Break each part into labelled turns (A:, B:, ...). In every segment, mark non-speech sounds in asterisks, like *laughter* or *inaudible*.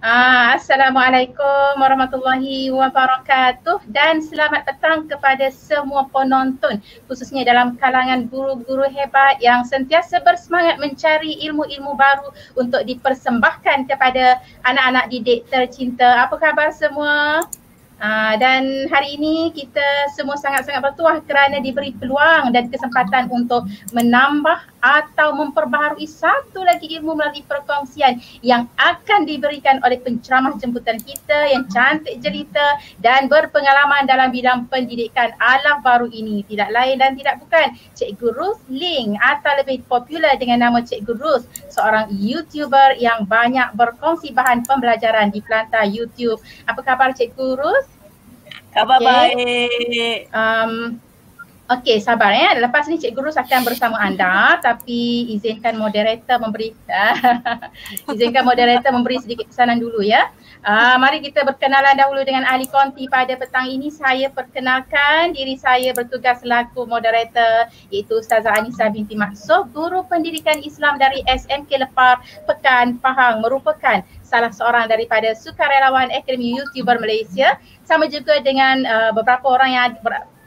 A: Ah, Assalamualaikum warahmatullahi wabarakatuh dan selamat petang kepada semua penonton khususnya dalam kalangan guru-guru hebat yang sentiasa bersemangat mencari ilmu-ilmu baru untuk dipersembahkan kepada anak-anak didik tercinta. Apa khabar semua? Uh, dan hari ini kita semua sangat-sangat bertuah kerana diberi peluang dan kesempatan untuk menambah atau memperbaharui satu lagi ilmu melalui perkongsian yang akan diberikan oleh penceramah jemputan kita yang cantik jelita dan berpengalaman dalam bidang pendidikan ala baru ini. Tidak lain dan tidak bukan Cikgu Ruth Ling atau lebih popular dengan nama Cikgu Ruth, seorang YouTuber yang banyak berkongsi bahan pembelajaran di pelantar YouTube. Apa khabar Cikgu Ruth?
B: Khabar okay. baik.
A: Um, Okey, sabar ya. Lepas ni Cikgu Rus akan bersama anda tapi izinkan moderator memberi *laughs* izinkan moderator memberi sedikit pesanan dulu ya. Uh, mari kita berkenalan dahulu dengan ahli konti pada petang ini. Saya perkenalkan diri saya bertugas selaku moderator iaitu Ustazah Anissa binti Maksud, guru pendidikan Islam dari SMK Lepar Pekan Pahang merupakan salah seorang daripada sukarelawan Akademi YouTuber Malaysia sama juga dengan uh, beberapa orang yang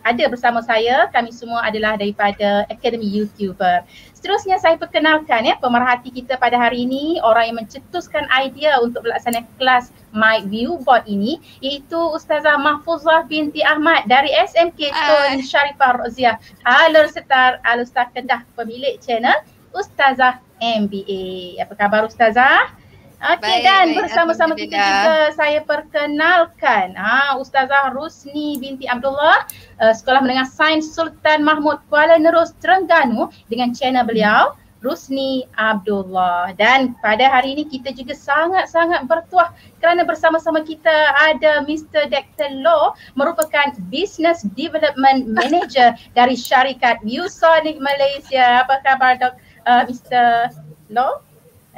A: ada bersama saya. Kami semua adalah daripada Akademi YouTuber. Seterusnya saya perkenalkan ya pemerhati kita pada hari ini, orang yang mencetuskan idea untuk melaksanakan kelas My Viewboard ini iaitu Ustazah Mahfuzah binti Ahmad dari SMK Tun Sharifah Roziah. Halo Setar Alustar Kedah pemilik channel Ustazah MBA. Apa khabar Ustazah? Okey dan bersama-sama kita juga saya perkenalkan ha, Ustazah Rusni binti Abdullah uh, Sekolah Menengah Sains Sultan Mahmud Kuala Nerus Terengganu dengan channel beliau Rusni Abdullah dan pada hari ini kita juga sangat-sangat bertuah kerana bersama-sama kita ada Mr. Dr. Law merupakan Business Development *laughs* Manager dari syarikat ViewSonic Malaysia. Apa khabar Dok, uh, Mr. Law?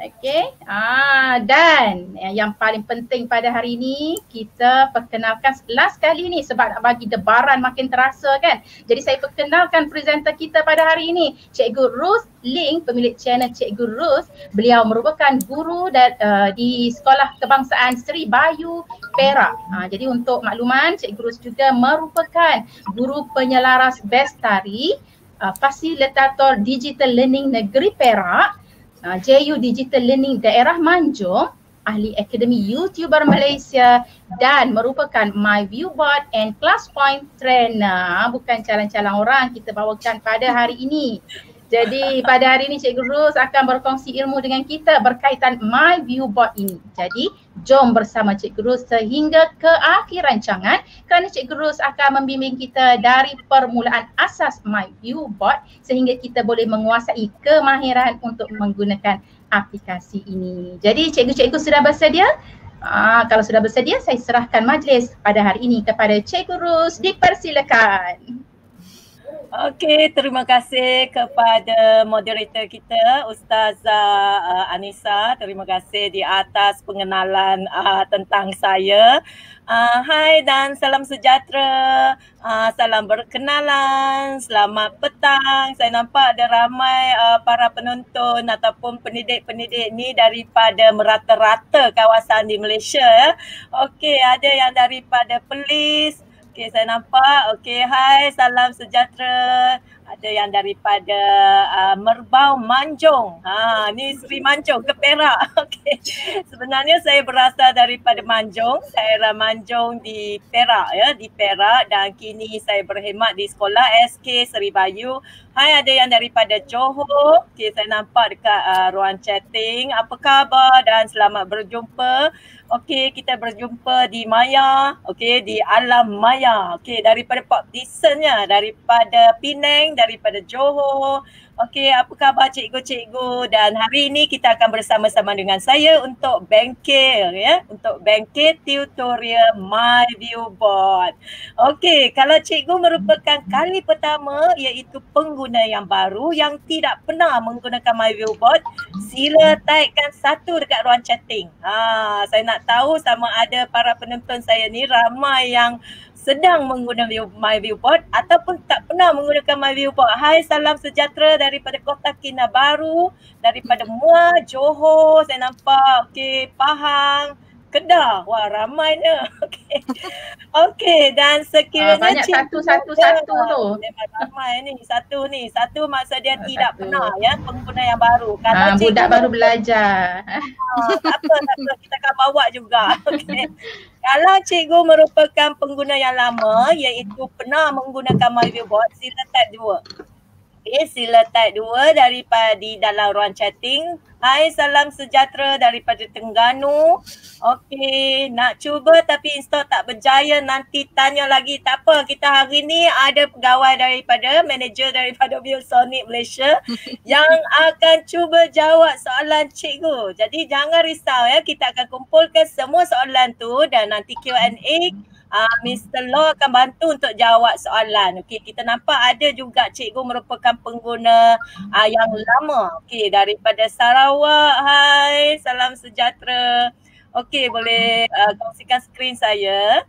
A: Okey. Ah dan yang paling penting pada hari ini kita perkenalkan last kali ni sebab nak bagi debaran makin terasa kan. Jadi saya perkenalkan presenter kita pada hari ini Cikgu Ruth Ling pemilik channel Cikgu Ruth. Beliau merupakan guru dan, uh, di Sekolah Kebangsaan Seri Bayu Perak. Ah jadi untuk makluman Cikgu Ruth juga merupakan guru penyelaras bestari uh, fasilitator digital learning negeri Perak uh, JU Digital Learning Daerah Manjung, ahli Akademi YouTuber Malaysia dan merupakan My Viewbot and Class Point Trainer. Bukan calon-calon orang kita bawakan pada hari ini. Jadi pada hari ini Cikgu Rus akan berkongsi ilmu dengan kita berkaitan My Viewbot ini. Jadi jom bersama Cikgu Rus sehingga ke akhir rancangan kerana Cikgu Rus akan membimbing kita dari permulaan asas My Viewbot sehingga kita boleh menguasai kemahiran untuk menggunakan aplikasi ini. Jadi cikgu-cikgu sudah bersedia? Ah, kalau sudah bersedia saya serahkan majlis pada hari ini kepada Cikgu Rus. Dipersilakan.
B: Okey, terima kasih kepada moderator kita Ustazah uh, Anissa. Terima kasih di atas pengenalan uh, tentang saya. Uh, hai dan salam sejahtera. Uh, salam berkenalan. Selamat petang. Saya nampak ada ramai uh, para penonton ataupun pendidik-pendidik ni daripada merata-rata kawasan di Malaysia. Okey, ada yang daripada Perlis, Okey, saya nampak. Okey, hai, salam sejahtera. Ada yang daripada uh, Merbau Manjung. Ha, ni Sri Manjung ke Perak. *laughs* Okey. Sebenarnya saya berasal daripada Manjung, daerah Manjung di Perak ya, di Perak dan kini saya berkhidmat di sekolah SK Seri Bayu. Hai, ada yang daripada Johor. Okey, saya nampak dekat uh, ruang chatting. Apa khabar dan selamat berjumpa. Okey, kita berjumpa di Maya. Okey, di Alam Maya. Okey, daripada Port Dickson-nya, daripada Penang, daripada Johor. Okey, apa khabar cikgu-cikgu? Dan hari ini kita akan bersama-sama dengan saya untuk bengkel ya, untuk bengkel tutorial My View Board. Okey, kalau cikgu merupakan kali pertama iaitu pengguna yang baru yang tidak pernah menggunakan My View Board, sila taikkan satu dekat ruang chatting. Ha, saya nak tahu sama ada para penonton saya ni ramai yang sedang menggunakan My Viewboard ataupun tak pernah menggunakan My Viewboard. Hai, salam sejahtera daripada Kota Kinabalu, daripada Mua, Johor, saya nampak. Okey, Pahang. Kedah. Wah, ramai dia. *laughs* Okey. Okey, dan sekiranya
A: uh, banyak satu satu satu tu.
B: Memang ramai ni. Satu ni. Satu masa dia uh, tidak pernah ya, pengguna yang baru.
A: Kata uh, budak baru belajar.
B: Uh, tak apa, tak apa. Kita akan bawa juga. *laughs* Okey. Kalau cikgu merupakan pengguna yang lama iaitu pernah menggunakan MyViewBot, sila type 2. Okey, sila type dua daripada di dalam ruang chatting. Hai, salam sejahtera daripada Tengganu. Okey, nak cuba tapi install tak berjaya nanti tanya lagi. Tak apa, kita hari ni ada pegawai daripada manager daripada Biosonic Malaysia *laughs* yang akan cuba jawab soalan cikgu. Jadi jangan risau ya, kita akan kumpulkan semua soalan tu dan nanti Q&A uh, ah, Mr. Law akan bantu untuk jawab soalan. Okey, kita nampak ada juga cikgu merupakan pengguna uh, yang lama. Okey, daripada Sarawak. Hai, salam sejahtera. Okey, boleh uh, kongsikan skrin saya.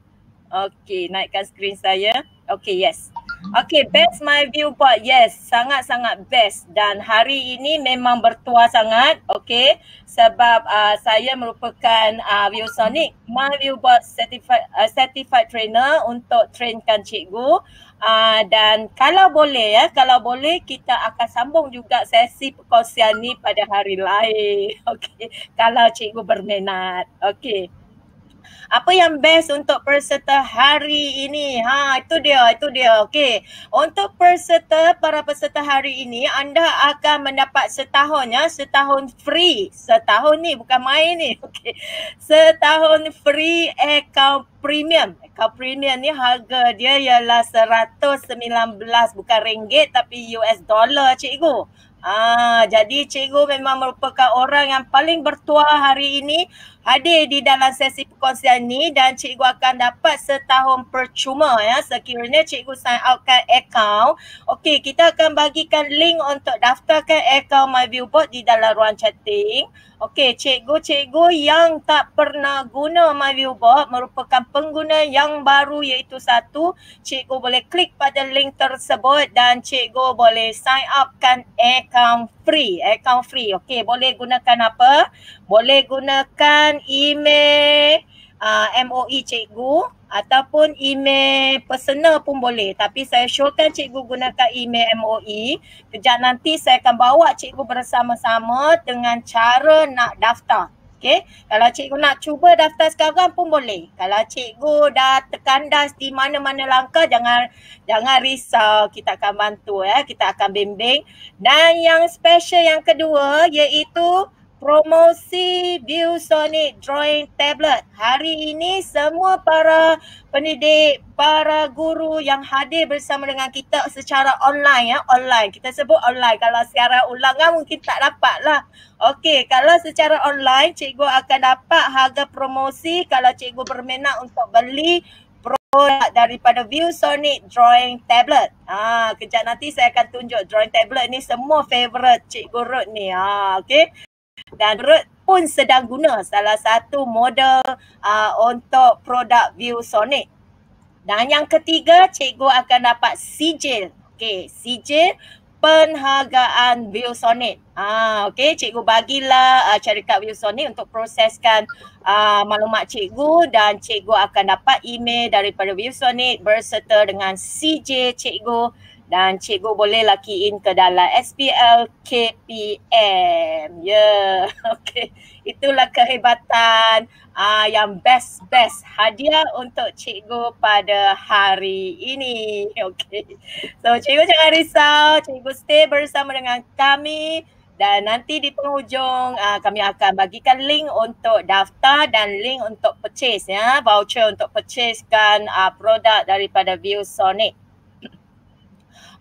B: Okey, naikkan skrin saya. Okey, yes. Okay, best my viewport. Yes, sangat-sangat best. Dan hari ini memang bertuah sangat. Okay, sebab uh, saya merupakan uh, Viewsonic, my viewport certified, uh, certified trainer untuk trainkan cikgu. Uh, dan kalau boleh ya, kalau boleh kita akan sambung juga sesi perkongsian ni pada hari lain. *laughs* Okay, kalau cikgu berminat. Okay apa yang best untuk peserta hari ini? Ha, itu dia, itu dia. Okey. Untuk peserta, para peserta hari ini, anda akan mendapat setahun ya, setahun free. Setahun ni bukan main ni. *laughs* Okey. Setahun free account premium. Account premium ni harga dia ialah 119 bukan ringgit tapi US dollar cikgu. Ah, jadi cikgu memang merupakan orang yang paling bertuah hari ini hadir di dalam sesi perkongsian ni dan cikgu akan dapat setahun percuma ya sekiranya cikgu sign outkan account. Okey, kita akan bagikan link untuk daftarkan account My Viewboard di dalam ruang chatting. Okey, cikgu-cikgu yang tak pernah guna My Viewboard merupakan pengguna yang baru iaitu satu, cikgu boleh klik pada link tersebut dan cikgu boleh sign upkan account free, account free. Okey, boleh gunakan apa? Boleh gunakan email uh, MOE cikgu ataupun email personal pun boleh. Tapi saya showkan cikgu gunakan email MOE. Kejap nanti saya akan bawa cikgu bersama-sama dengan cara nak daftar. Okay. Kalau cikgu nak cuba daftar sekarang pun boleh. Kalau cikgu dah terkandas di mana-mana langkah jangan jangan risau. Kita akan bantu ya. Kita akan bimbing. Dan yang special yang kedua iaitu promosi ViewSonic Drawing Tablet. Hari ini semua para pendidik, para guru yang hadir bersama dengan kita secara online ya, online. Kita sebut online. Kalau secara ulangan mungkin tak dapat lah. Okey, kalau secara online cikgu akan dapat harga promosi kalau cikgu berminat untuk beli produk daripada ViewSonic Drawing Tablet. Ah, kejap nanti saya akan tunjuk drawing tablet ni semua favorite Cikgu Ruth ni. Ah, okey dan Ruth pun sedang guna salah satu model uh, untuk produk ViewSonic. Dan yang ketiga, cikgu akan dapat sijil. Okey, sijil penghargaan ViewSonic. Ah, okey, cikgu bagilah uh, syarikat ViewSonic untuk proseskan uh, maklumat cikgu dan cikgu akan dapat email daripada ViewSonic berserta dengan CJ cikgu dan cikgu boleh lakiin ke dalam SPL KPM. Ya, yeah. *laughs* okey. Itulah kehebatan uh, yang best-best hadiah untuk cikgu pada hari ini. *laughs* Okey. So cikgu jangan risau, cikgu stay bersama dengan kami dan nanti di penghujung uh, kami akan bagikan link untuk daftar dan link untuk purchase ya, voucher untuk purchasekan uh, produk daripada ViewSonic.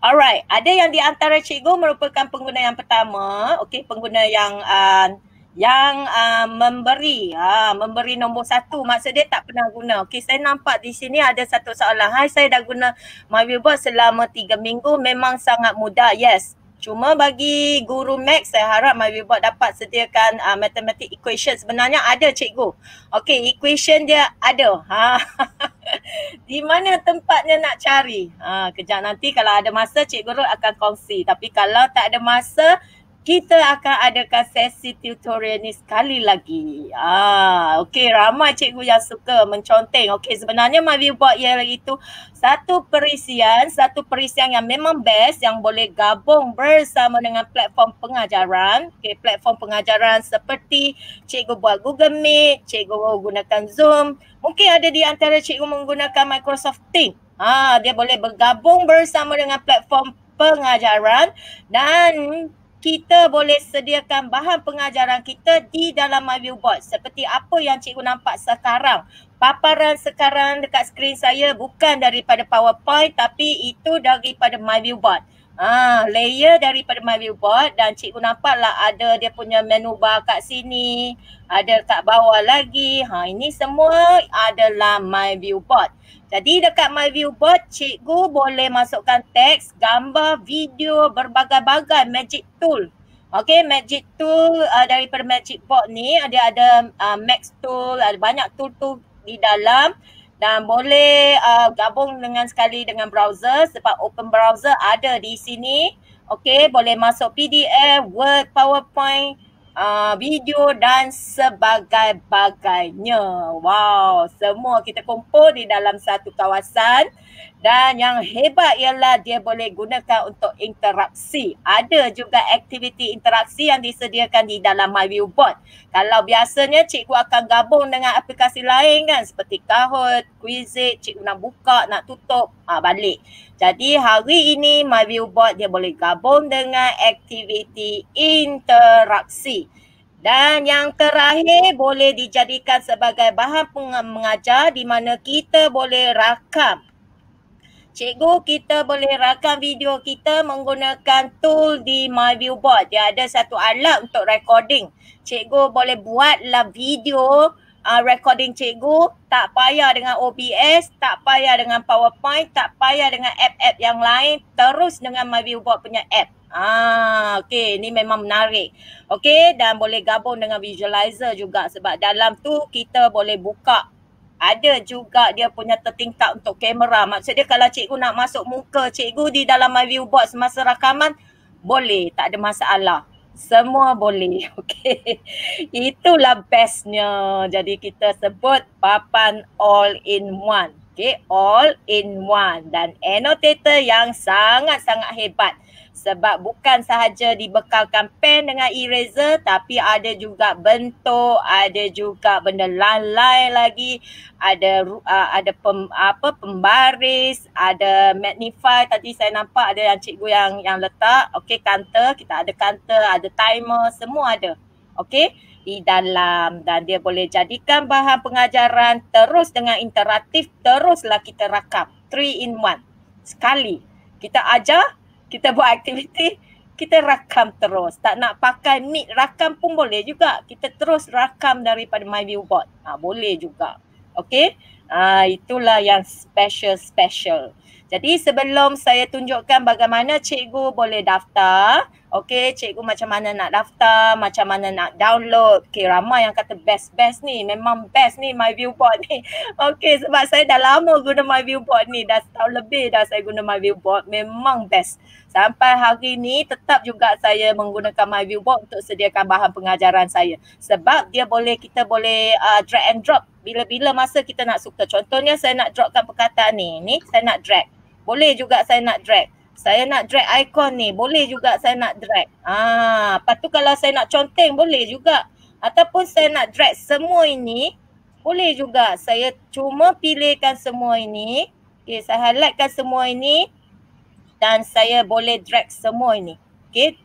B: Alright, ada yang di antara cikgu merupakan pengguna yang pertama, okey, pengguna yang uh, yang uh, memberi, uh, memberi nombor satu, maksud dia tak pernah guna. Okey, saya nampak di sini ada satu soalan. Hai, saya dah guna MyViewBot selama tiga minggu, memang sangat mudah. Yes, Cuma bagi guru max saya harap MyViewBot dapat sediakan uh, mathematic equation. Sebenarnya ada cikgu. Okey, equation dia ada. Ha. *laughs* Di mana tempatnya nak cari? Ha, kejap nanti kalau ada masa cikgu akan kongsi. Tapi kalau tak ada masa, kita akan adakan sesi tutorial ni sekali lagi. Ah, okey ramai cikgu yang suka menconteng. Okey sebenarnya Mavi buat yang itu satu perisian, satu perisian yang memang best yang boleh gabung bersama dengan platform pengajaran. Okey platform pengajaran seperti cikgu buat Google Meet, cikgu gunakan Zoom. Mungkin ada di antara cikgu menggunakan Microsoft Teams. Ah, dia boleh bergabung bersama dengan platform pengajaran dan kita boleh sediakan bahan pengajaran kita di dalam MyViewBoard seperti apa yang cikgu nampak sekarang. Paparan sekarang dekat skrin saya bukan daripada PowerPoint tapi itu daripada MyViewBoard. Ah, layer daripada MyViewBoard dan cikgu nampaklah ada dia punya menu bar kat sini, ada kat bawah lagi. Ha, ini semua adalah MyViewBoard. Jadi dekat My View Board, cikgu boleh masukkan teks, gambar, video, berbagai-bagai magic tool. Okay, magic tool uh, daripada magic board ni ada ada uh, max tool, ada banyak tool-tool di dalam dan boleh uh, gabung dengan sekali dengan browser sebab open browser ada di sini. Okay, boleh masuk PDF, Word, PowerPoint, uh, video dan sebagainya. Wow, semua kita kumpul di dalam satu kawasan dan yang hebat ialah dia boleh gunakan untuk interaksi. Ada juga aktiviti interaksi yang disediakan di dalam MyViewBoard. Kalau biasanya cikgu akan gabung dengan aplikasi lain kan seperti Kahoot, Quizit, cikgu nak buka, nak tutup, ah, balik. Jadi hari ini MyViewBoard dia boleh gabung dengan aktiviti interaksi. Dan yang terakhir boleh dijadikan sebagai bahan mengajar di mana kita boleh rakam Cikgu kita boleh rakam video kita menggunakan tool di MyViewBoard. Dia ada satu alat untuk recording. Cikgu boleh buatlah video uh, recording cikgu. Tak payah dengan OBS, tak payah dengan PowerPoint, tak payah dengan app-app yang lain. Terus dengan MyViewBoard punya app. Ah, okay, ni memang menarik. Okay, dan boleh gabung dengan visualizer juga sebab dalam tu kita boleh buka ada juga dia punya tertingkap untuk kamera. Maksudnya kalau cikgu nak masuk muka cikgu di dalam my view box semasa rakaman, boleh, tak ada masalah. Semua boleh. *laughs* Okay. Itulah bestnya. Jadi kita sebut papan all in one. Okay, all in one. Dan annotator yang sangat-sangat hebat sebab bukan sahaja dibekalkan pen dengan eraser tapi ada juga bentuk, ada juga benda lalai lagi, ada uh, ada pem, apa pembaris, ada magnify. Tadi saya nampak ada yang cikgu yang yang letak. Okey, counter, kita ada counter, ada timer, semua ada. Okey? Di dalam. Dan dia boleh jadikan bahan pengajaran terus dengan interaktif teruslah kita rakam. 3 in 1 sekali. Kita ajar kita buat aktiviti, kita rakam terus. Tak nak pakai mic rakam pun boleh juga. Kita terus rakam daripada My View Board. Ha, boleh juga. Okay. Ha, itulah yang special-special. Jadi sebelum saya tunjukkan bagaimana cikgu boleh daftar, okey cikgu macam mana nak daftar, macam mana nak download. Okey ramai yang kata best-best ni, memang best ni my viewboard ni. *laughs* Okey sebab saya dah lama guna my viewboard ni, dah setahun lebih dah saya guna my viewboard, memang best. Sampai hari ni tetap juga saya menggunakan my viewboard untuk sediakan bahan pengajaran saya. Sebab dia boleh kita boleh uh, drag and drop bila-bila masa kita nak suka. Contohnya saya nak dropkan perkataan ni, ni saya nak drag. Boleh juga saya nak drag. Saya nak drag icon ni. Boleh juga saya nak drag. Ah, lepas tu kalau saya nak conteng boleh juga. Ataupun saya nak drag semua ini. Boleh juga. Saya cuma pilihkan semua ini. Okay, saya highlightkan semua ini. Dan saya boleh drag semua ini. Okay,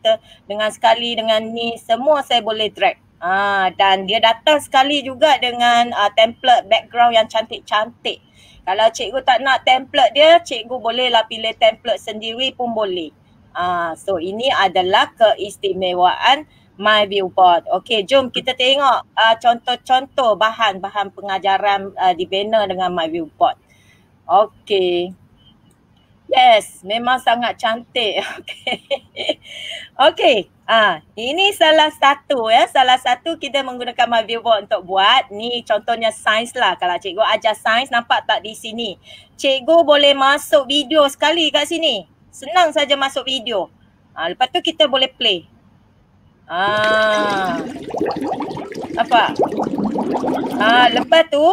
B: dengan sekali dengan ni semua saya boleh drag. Ah, dan dia datang sekali juga dengan uh, template background yang cantik-cantik. Kalau cikgu tak nak template dia, cikgu bolehlah pilih template sendiri pun boleh. Ah, so ini adalah keistimewaan My Viewboard. Okey, jom kita tengok uh, contoh-contoh bahan-bahan pengajaran uh, dibina dengan My Viewboard. Okey. Yes, memang sangat cantik. *laughs* Okay. okay. Ah, ini salah satu ya. Salah satu kita menggunakan my viewboard untuk buat. Ni contohnya sains lah. Kalau cikgu ajar sains nampak tak di sini. Cikgu boleh masuk video sekali kat sini. Senang saja masuk video. Ah, lepas tu kita boleh play. Ah. Apa? Ah, lepas tu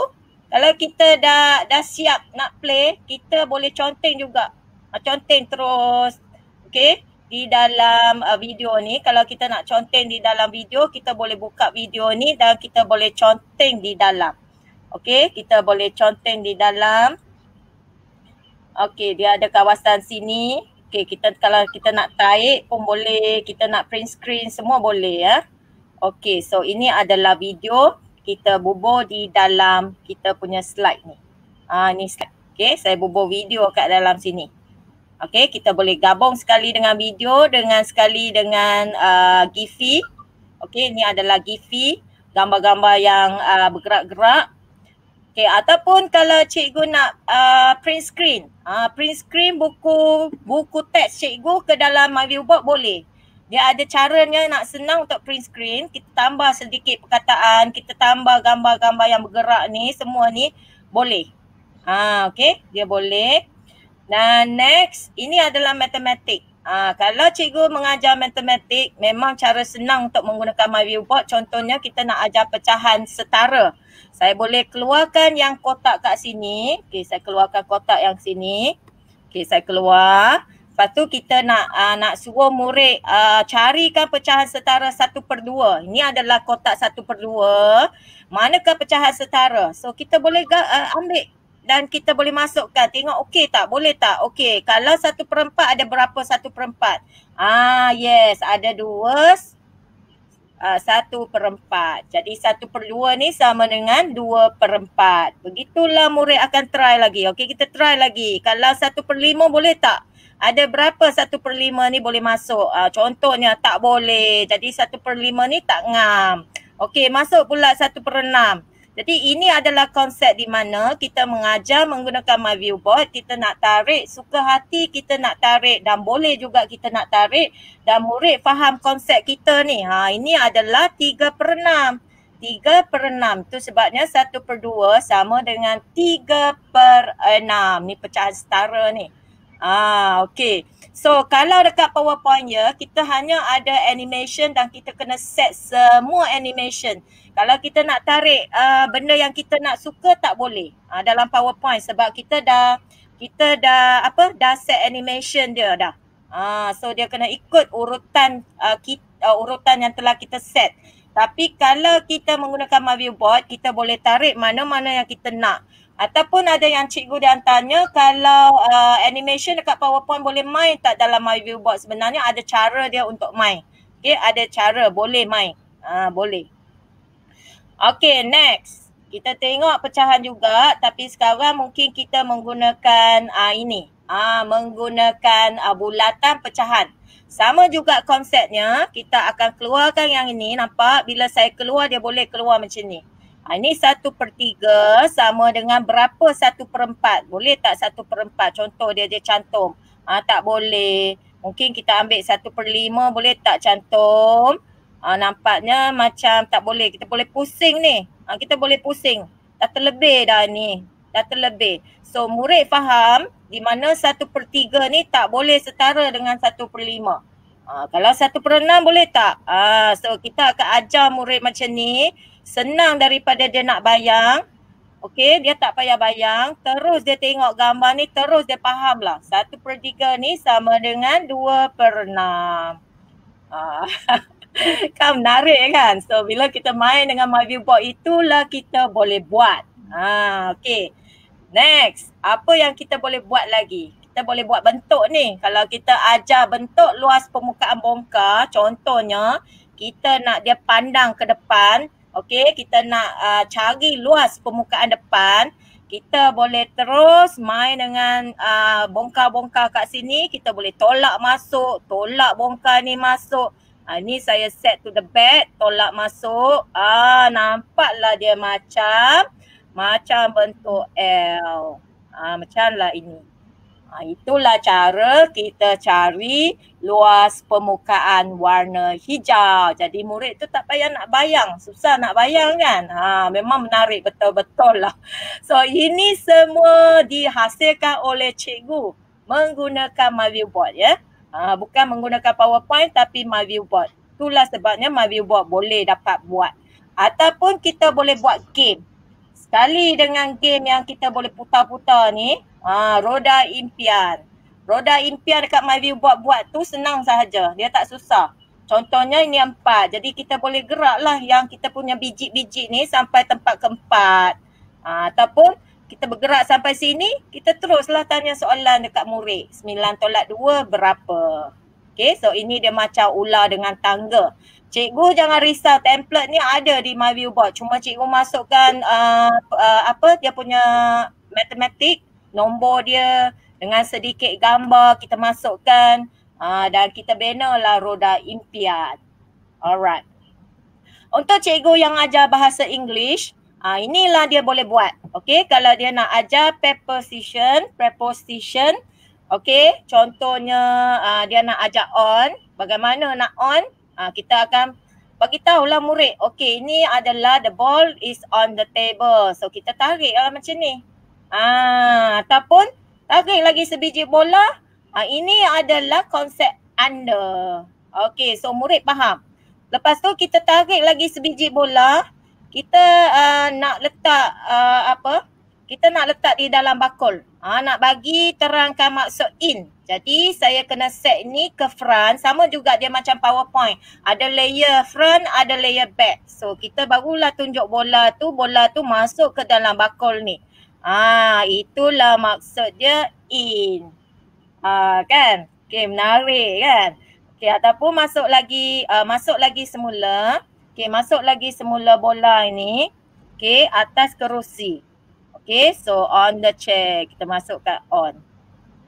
B: kalau kita dah dah siap nak play, kita boleh conteng juga uh, conteng terus. Okay di dalam uh, video ni kalau kita nak conteng di dalam video kita boleh buka video ni dan kita boleh conteng di dalam. Okay kita boleh conteng di dalam. Okay dia ada kawasan sini. Okay kita kalau kita nak tarik pun boleh. Kita nak print screen semua boleh ya. Okay so ini adalah video kita bubuh di dalam kita punya slide ni. Ah ni slide. Okay saya bubuh video kat dalam sini Okay, kita boleh gabung sekali dengan video dengan sekali dengan uh, Giphy. Okay, ini adalah Giphy, gambar-gambar yang uh, bergerak-gerak. Okay, ataupun kalau cikgu nak uh, print screen, uh, print screen buku buku teks cikgu ke dalam my viewboard boleh. Dia ada caranya nak senang untuk print screen, kita tambah sedikit perkataan, kita tambah gambar-gambar yang bergerak ni, semua ni boleh. Ha, okay, dia boleh. Dan next, ini adalah matematik. Ha, kalau cikgu mengajar matematik, memang cara senang untuk menggunakan my. Contohnya kita nak ajar pecahan setara. Saya boleh keluarkan yang kotak kat sini. Okay, saya keluarkan kotak yang sini. Okay, saya keluar. Lepas tu kita nak uh, nak suruh murid uh, carikan pecahan setara satu per dua. Ini adalah kotak satu per dua. Manakah pecahan setara? So kita boleh uh, ambil dan kita boleh masukkan. Tengok okey tak? Boleh tak? Okey kalau satu perempat ada berapa satu perempat? Ah yes ada dua uh, satu perempat. Jadi satu per dua ni sama dengan dua perempat. Begitulah murid akan try lagi. Okey kita try lagi. Kalau satu per lima boleh tak? Ada berapa satu per lima ni boleh masuk? Uh, contohnya tak boleh. Jadi satu per lima ni tak ngam. Okey masuk pula satu per enam jadi ini adalah konsep di mana kita mengajar menggunakan my viewboard, kita nak tarik suka hati kita nak tarik dan boleh juga kita nak tarik dan murid faham konsep kita ni. Ha ini adalah 3 per 6. 3 per 6 tu sebabnya 1 per 2 sama dengan 3 per 6. Ni pecahan setara ni. Ah, okay. So kalau dekat PowerPoint ya, kita hanya ada animation dan kita kena set semua animation. Kalau kita nak tarik uh, benda yang kita nak suka tak boleh uh, dalam PowerPoint sebab kita dah kita dah apa dah set animation dia dah. Ah uh, so dia kena ikut urutan uh, kita, uh, urutan yang telah kita set. Tapi kalau kita menggunakan My Board, kita boleh tarik mana-mana yang kita nak. Ataupun ada yang cikgu dia tanya kalau uh, animation dekat PowerPoint boleh main tak dalam My Board. Sebenarnya ada cara dia untuk main. Okay, ada cara boleh main. Ah uh, boleh. Okay, next. Kita tengok pecahan juga tapi sekarang mungkin kita menggunakan uh, ini. Ah uh, menggunakan uh, bulatan pecahan. Sama juga konsepnya, kita akan keluarkan yang ini. Nampak bila saya keluar dia boleh keluar macam ni. Ha, ini satu per tiga sama dengan berapa satu per empat. Boleh tak satu per empat? Contoh dia dia cantum. Ha, tak boleh. Mungkin kita ambil satu per lima boleh tak cantum? Ha, nampaknya macam tak boleh. Kita boleh pusing ni. Ha, kita boleh pusing. Dah terlebih dah ni. Dah terlebih. So murid faham di mana satu per tiga ni tak boleh setara dengan satu per lima. Ha, kalau satu per enam boleh tak? Ha, so kita akan ajar murid macam ni. Senang daripada dia nak bayang. Okey, dia tak payah bayang. Terus dia tengok gambar ni, terus dia faham lah. Satu per tiga ni sama dengan dua per enam. *laughs* Ha. kan menarik kan. So bila kita main dengan my itulah kita boleh buat. Ha, okay. Next, apa yang kita boleh buat lagi? Kita boleh buat bentuk ni. Kalau kita ajar bentuk luas permukaan bongkar, contohnya kita nak dia pandang ke depan. Okay, kita nak uh, cari luas permukaan depan. Kita boleh terus main dengan uh, bongkar-bongkar kat sini. Kita boleh tolak masuk, tolak bongkar ni masuk. Ha, ni saya set to the bed, tolak masuk. Ah, nampaklah dia macam macam bentuk L. Ah, macam lah ini. Ha, itulah cara kita cari luas permukaan warna hijau. Jadi murid tu tak payah nak bayang. Susah nak bayang kan? Ha, memang menarik betul-betul lah. So ini semua dihasilkan oleh cikgu menggunakan MyViewBoard ya. Ha, bukan menggunakan PowerPoint tapi MyViewBoard. Itulah sebabnya MyViewBoard boleh dapat buat. Ataupun kita boleh buat game. Sekali dengan game yang kita boleh putar-putar ni, Ha, roda impian. Roda impian dekat MyView buat-buat tu senang sahaja. Dia tak susah. Contohnya ini empat. Jadi kita boleh gerak lah yang kita punya biji-biji ni sampai tempat keempat. Ha, ataupun kita bergerak sampai sini, kita teruslah tanya soalan dekat murid. Sembilan tolak dua berapa? Okay, so ini dia macam ular dengan tangga. Cikgu jangan risau, template ni ada di MyView Board. Cuma cikgu masukkan uh, uh, apa dia punya matematik nombor dia dengan sedikit gambar kita masukkan uh, dan kita lah roda impian. Alright. Untuk cikgu yang ajar bahasa English, uh, inilah dia boleh buat. Okay, kalau dia nak ajar preposition, preposition, okay, contohnya uh, dia nak ajar on, bagaimana nak on, uh, kita akan bagi tahulah murid, okay, ini adalah the ball is on the table. So kita tarik lah macam ni. Ah, ataupun tarik lagi sebiji bola. Ah, ini adalah konsep anda. Okey, so murid faham. Lepas tu kita tarik lagi sebiji bola. Kita uh, nak letak uh, apa? Kita nak letak di dalam bakul. Ah, nak bagi terangkan maksud in. Jadi saya kena set ni ke front. Sama juga dia macam PowerPoint. Ada layer front, ada layer back. So kita barulah tunjuk bola tu. Bola tu masuk ke dalam bakul ni. Ah, itulah maksud dia in. Ah, kan? Okey, menarik kan? Okey, ataupun masuk lagi uh, masuk lagi semula. Okey, masuk lagi semula bola ini. Okey, atas kerusi. Okey, so on the chair. Kita masukkan on.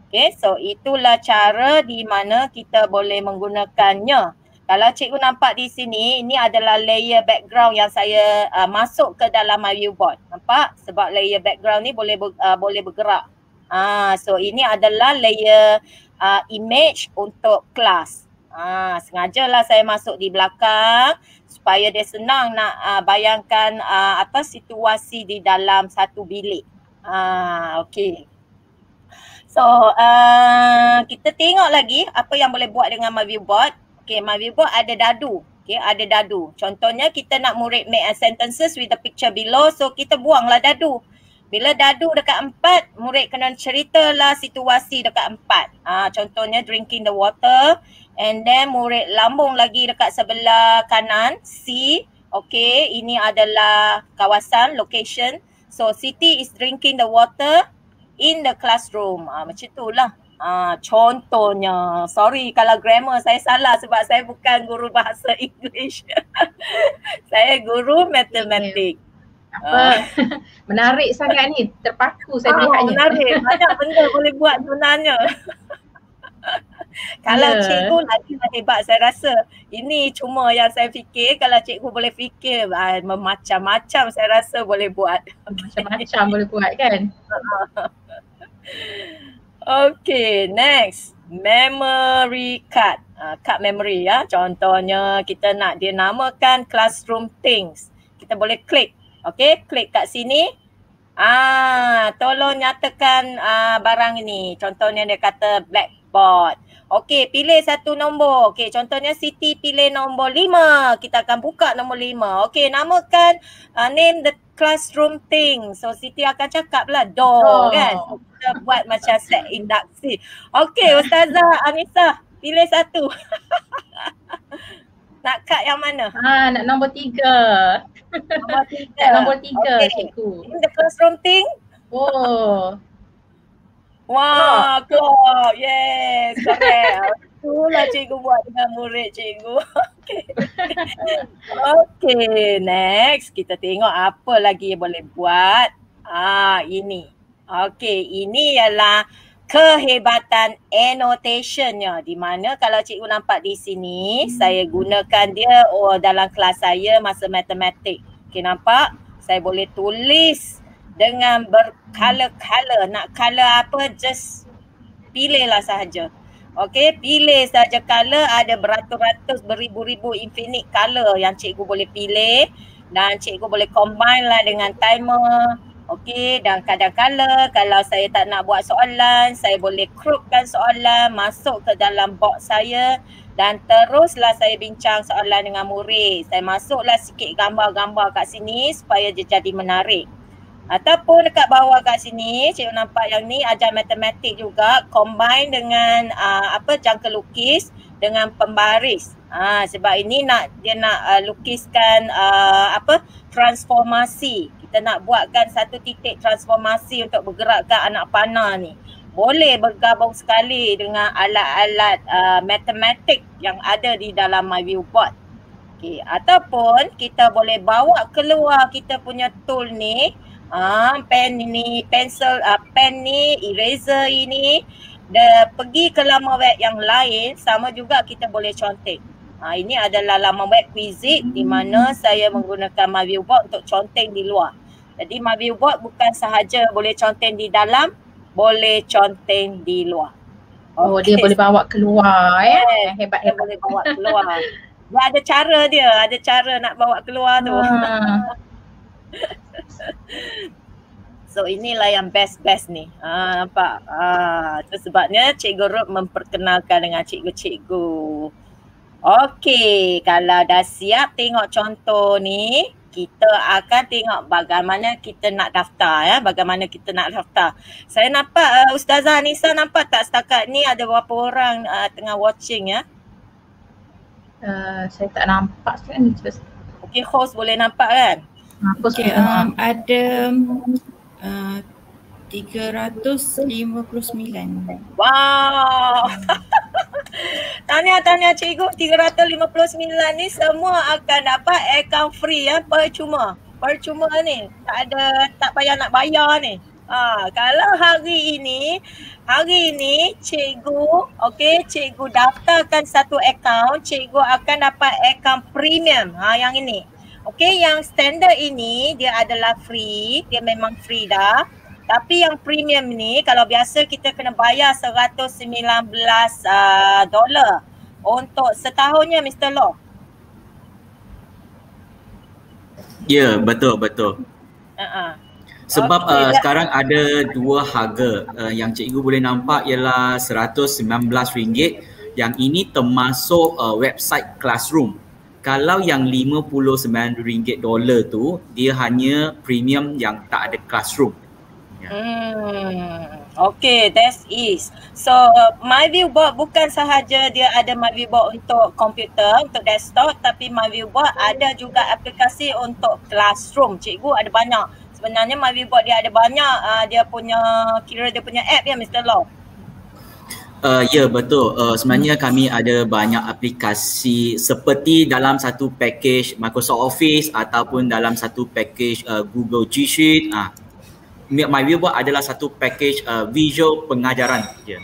B: Okey, so itulah cara di mana kita boleh menggunakannya. Kalau cikgu nampak di sini, ini adalah layer background yang saya uh, masuk ke dalam my viewboard. Nampak? Sebab layer background ni boleh uh, boleh bergerak. Ah, so ini adalah layer uh, image untuk kelas. Ah, sengajalah saya masuk di belakang supaya dia senang nak uh, bayangkan uh, apa situasi di dalam satu bilik. Ah, okay. So, uh, kita tengok lagi apa yang boleh buat dengan. Okay, my viewboard ada dadu. Okay, ada dadu. Contohnya kita nak murid make a sentences with the picture below. So kita buanglah dadu. Bila dadu dekat empat, murid kena ceritalah situasi dekat empat. Ha, contohnya drinking the water. And then murid lambung lagi dekat sebelah kanan. C. Okay, ini adalah kawasan, location. So Siti is drinking the water in the classroom. Ha, macam itulah. Ah, contohnya, sorry kalau grammar saya salah sebab saya bukan guru bahasa English. *laughs* saya guru matematik.
A: Apa? *laughs* menarik sangat ni, terpaku saya ah, melihatnya.
B: Menarik, banyak benda boleh buat sebenarnya. *laughs* kalau yeah. cikgu lagi lah hebat saya rasa. Ini cuma yang saya fikir, kalau cikgu boleh fikir, ah, macam-macam saya rasa boleh buat. *laughs*
A: Macam-macam boleh buat kan?
B: Okay, next. Memory card. Uh, card memory ya. Contohnya kita nak dia namakan classroom things. Kita boleh klik. Okay, klik kat sini. Ah, tolong nyatakan uh, barang ini. Contohnya dia kata blackboard. Okey, pilih satu nombor. Okey, contohnya Siti pilih nombor lima. Kita akan buka nombor lima. Okey, namakan uh, name the classroom thing. So Siti akan cakap lah door oh. kan. So, kita buat macam set induksi. Okey, Ustazah Anissa, pilih satu. *laughs* nak kat yang mana?
A: Ha, nak nombor tiga. Nombor tiga. *laughs* nak nombor tiga, okay. cikgu.
B: In the classroom thing.
A: Oh. *laughs*
B: Wah, wow, clock. Yes, correct. *laughs* Itulah cikgu buat dengan murid cikgu. Okay. okay, next. Kita tengok apa lagi yang boleh buat. Ah, ini. Okay, ini ialah kehebatan annotationnya. Di mana kalau cikgu nampak di sini, hmm. saya gunakan dia oh, dalam kelas saya masa matematik. Okay, nampak? Saya boleh tulis dengan bercolor-color. Nak color apa, just pilihlah sahaja. Okey, pilih saja color ada beratus-ratus beribu-ribu infinite color yang cikgu boleh pilih dan cikgu boleh combine lah dengan timer. Okey, dan kadang-kadang kalau saya tak nak buat soalan, saya boleh crewkan soalan masuk ke dalam box saya dan teruslah saya bincang soalan dengan murid. Saya masuklah sikit gambar-gambar kat sini supaya dia jadi menarik. Ataupun dekat bawah kat sini, cikgu nampak yang ni ajar matematik juga combine dengan uh, apa jangka lukis dengan pembaris. Ha, sebab ini nak dia nak uh, lukiskan uh, apa transformasi. Kita nak buatkan satu titik transformasi untuk bergerakkan anak panah ni. Boleh bergabung sekali dengan alat-alat uh, matematik yang ada di dalam MyViewBoard. Okay. Ataupun kita boleh bawa keluar kita punya tool ni Ah, pen ini, pensel, uh, pen ni, eraser ini, de, pergi ke laman web yang lain, sama juga kita boleh conteng. Ha, ini adalah laman web Quizit di mana saya menggunakan MyViewBoard untuk conteng di luar. Jadi MyViewBoard bukan sahaja boleh conteng di dalam, boleh conteng di luar.
A: Okay. Oh dia boleh bawa keluar eh. Hebat hebat.
B: Boleh bawa keluar. dia ada cara dia, ada cara nak bawa keluar tu. Ha. *laughs* So inilah yang best-best ni. Ha, nampak? Ha, itu sebabnya Cikgu Ruth memperkenalkan dengan cikgu-cikgu. Okey, kalau dah siap tengok contoh ni, kita akan tengok bagaimana kita nak daftar ya, bagaimana kita nak daftar. Saya nampak uh, Ustazah Nisa nampak tak setakat ni ada berapa orang uh, tengah watching ya?
A: Uh, saya tak nampak sekarang ni.
B: Okey, host boleh nampak kan?
C: Okay, um, ada uh, 359.
B: Wow. *laughs* tanya tanya cikgu 359 ni semua akan dapat account free ya percuma. Percuma ni. Tak ada tak payah nak bayar ni. Ha, kalau hari ini hari ini cikgu okey cikgu daftarkan satu account cikgu akan dapat account premium ha yang ini Okay, yang standard ini dia adalah free, dia memang free dah. Tapi yang premium ni kalau biasa kita kena bayar 119 uh, dolar untuk setahunnya Mr. Law.
D: Ya, yeah, betul betul. Uh-uh. Sebab okay, uh, sekarang ada dua harga uh, yang cikgu boleh nampak ialah RM119 yang ini termasuk uh, website classroom kalau yang RM59 dolar tu dia hanya premium yang tak ada classroom.
B: Ya. Hmm. Okay, that is. So, MyViewBoard bukan sahaja dia ada MyViewBoard untuk komputer, untuk desktop tapi MyViewBoard ada juga aplikasi untuk classroom. Cikgu ada banyak. Sebenarnya MyViewBoard dia ada banyak uh, dia punya kira dia punya app ya Mr. Law.
D: Uh, ya betul. Uh, sebenarnya kami ada banyak aplikasi seperti dalam satu package Microsoft Office ataupun dalam satu package uh, Google G Suite. Ah, uh, MyViewBoard adalah satu package uh, visual pengajaran. Yeah.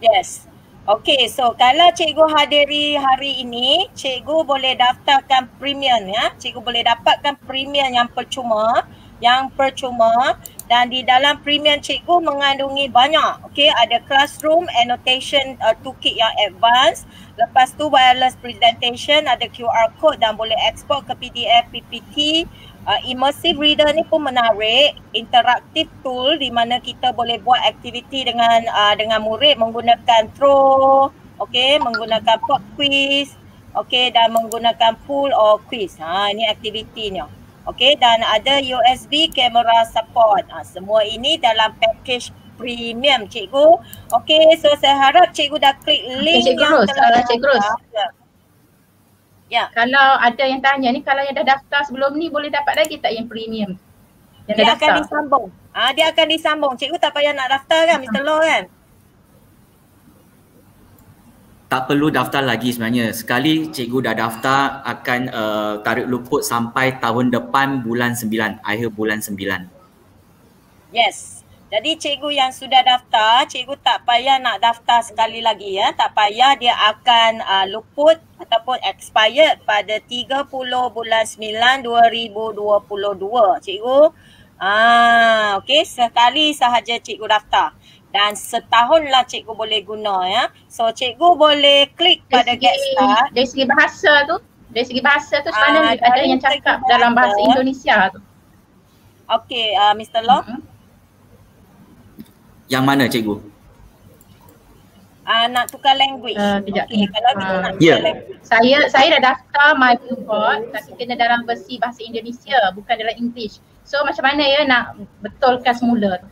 B: Yes. Okay, so kalau cikgu hadiri hari ini, cikgu boleh daftarkan premium ya. Cikgu boleh dapatkan premium yang percuma, yang percuma dan di dalam premium cikgu mengandungi banyak okey ada classroom annotation uh, toolkit yang advance lepas tu wireless presentation ada QR code dan boleh export ke PDF PPT uh, immersive reader ni pun menarik interaktif tool di mana kita boleh buat aktiviti dengan uh, dengan murid menggunakan throw okey menggunakan pop quiz okey dan menggunakan pool or quiz ha ini aktivitinya Okay dan ada USB camera support. Ha, semua ini dalam package premium cikgu. Okay so saya harap cikgu dah klik link
A: okay, yang Rose, telah uh, Cikgu Ros. Ya. Kalau ada yang tanya ni kalau yang dah daftar sebelum ni boleh dapat lagi tak yang premium?
B: Yang dia akan disambung. Ah ha, dia akan disambung. Cikgu tak payah nak daftar kan Mr. Law kan?
D: tak perlu daftar lagi sebenarnya. Sekali cikgu dah daftar akan uh, tarik luput sampai tahun depan bulan 9, akhir bulan 9.
B: Yes. Jadi cikgu yang sudah daftar, cikgu tak payah nak daftar sekali lagi ya. Tak payah dia akan uh, luput ataupun expired pada 30 bulan 9 2022. Cikgu, ah, okay, sekali sahaja cikgu daftar. dan setahunlah cikgu boleh guna ya. So cikgu boleh klik pada get start.
A: Dari segi bahasa tu, dari segi bahasa tu sebenarnya uh, ada yang cakap dalam bahasa Indonesia tu.
B: Okay, uh, Mr. Law. Mm-hmm.
D: Yang mana cikgu?
B: Uh, nak tukar language. Uh,
A: Okay, kalau uh, kita nak tukar yeah. language. Saya, saya dah daftar my viewboard tapi kena dalam versi bahasa Indonesia bukan dalam English. So macam mana ya nak betulkan semula tu?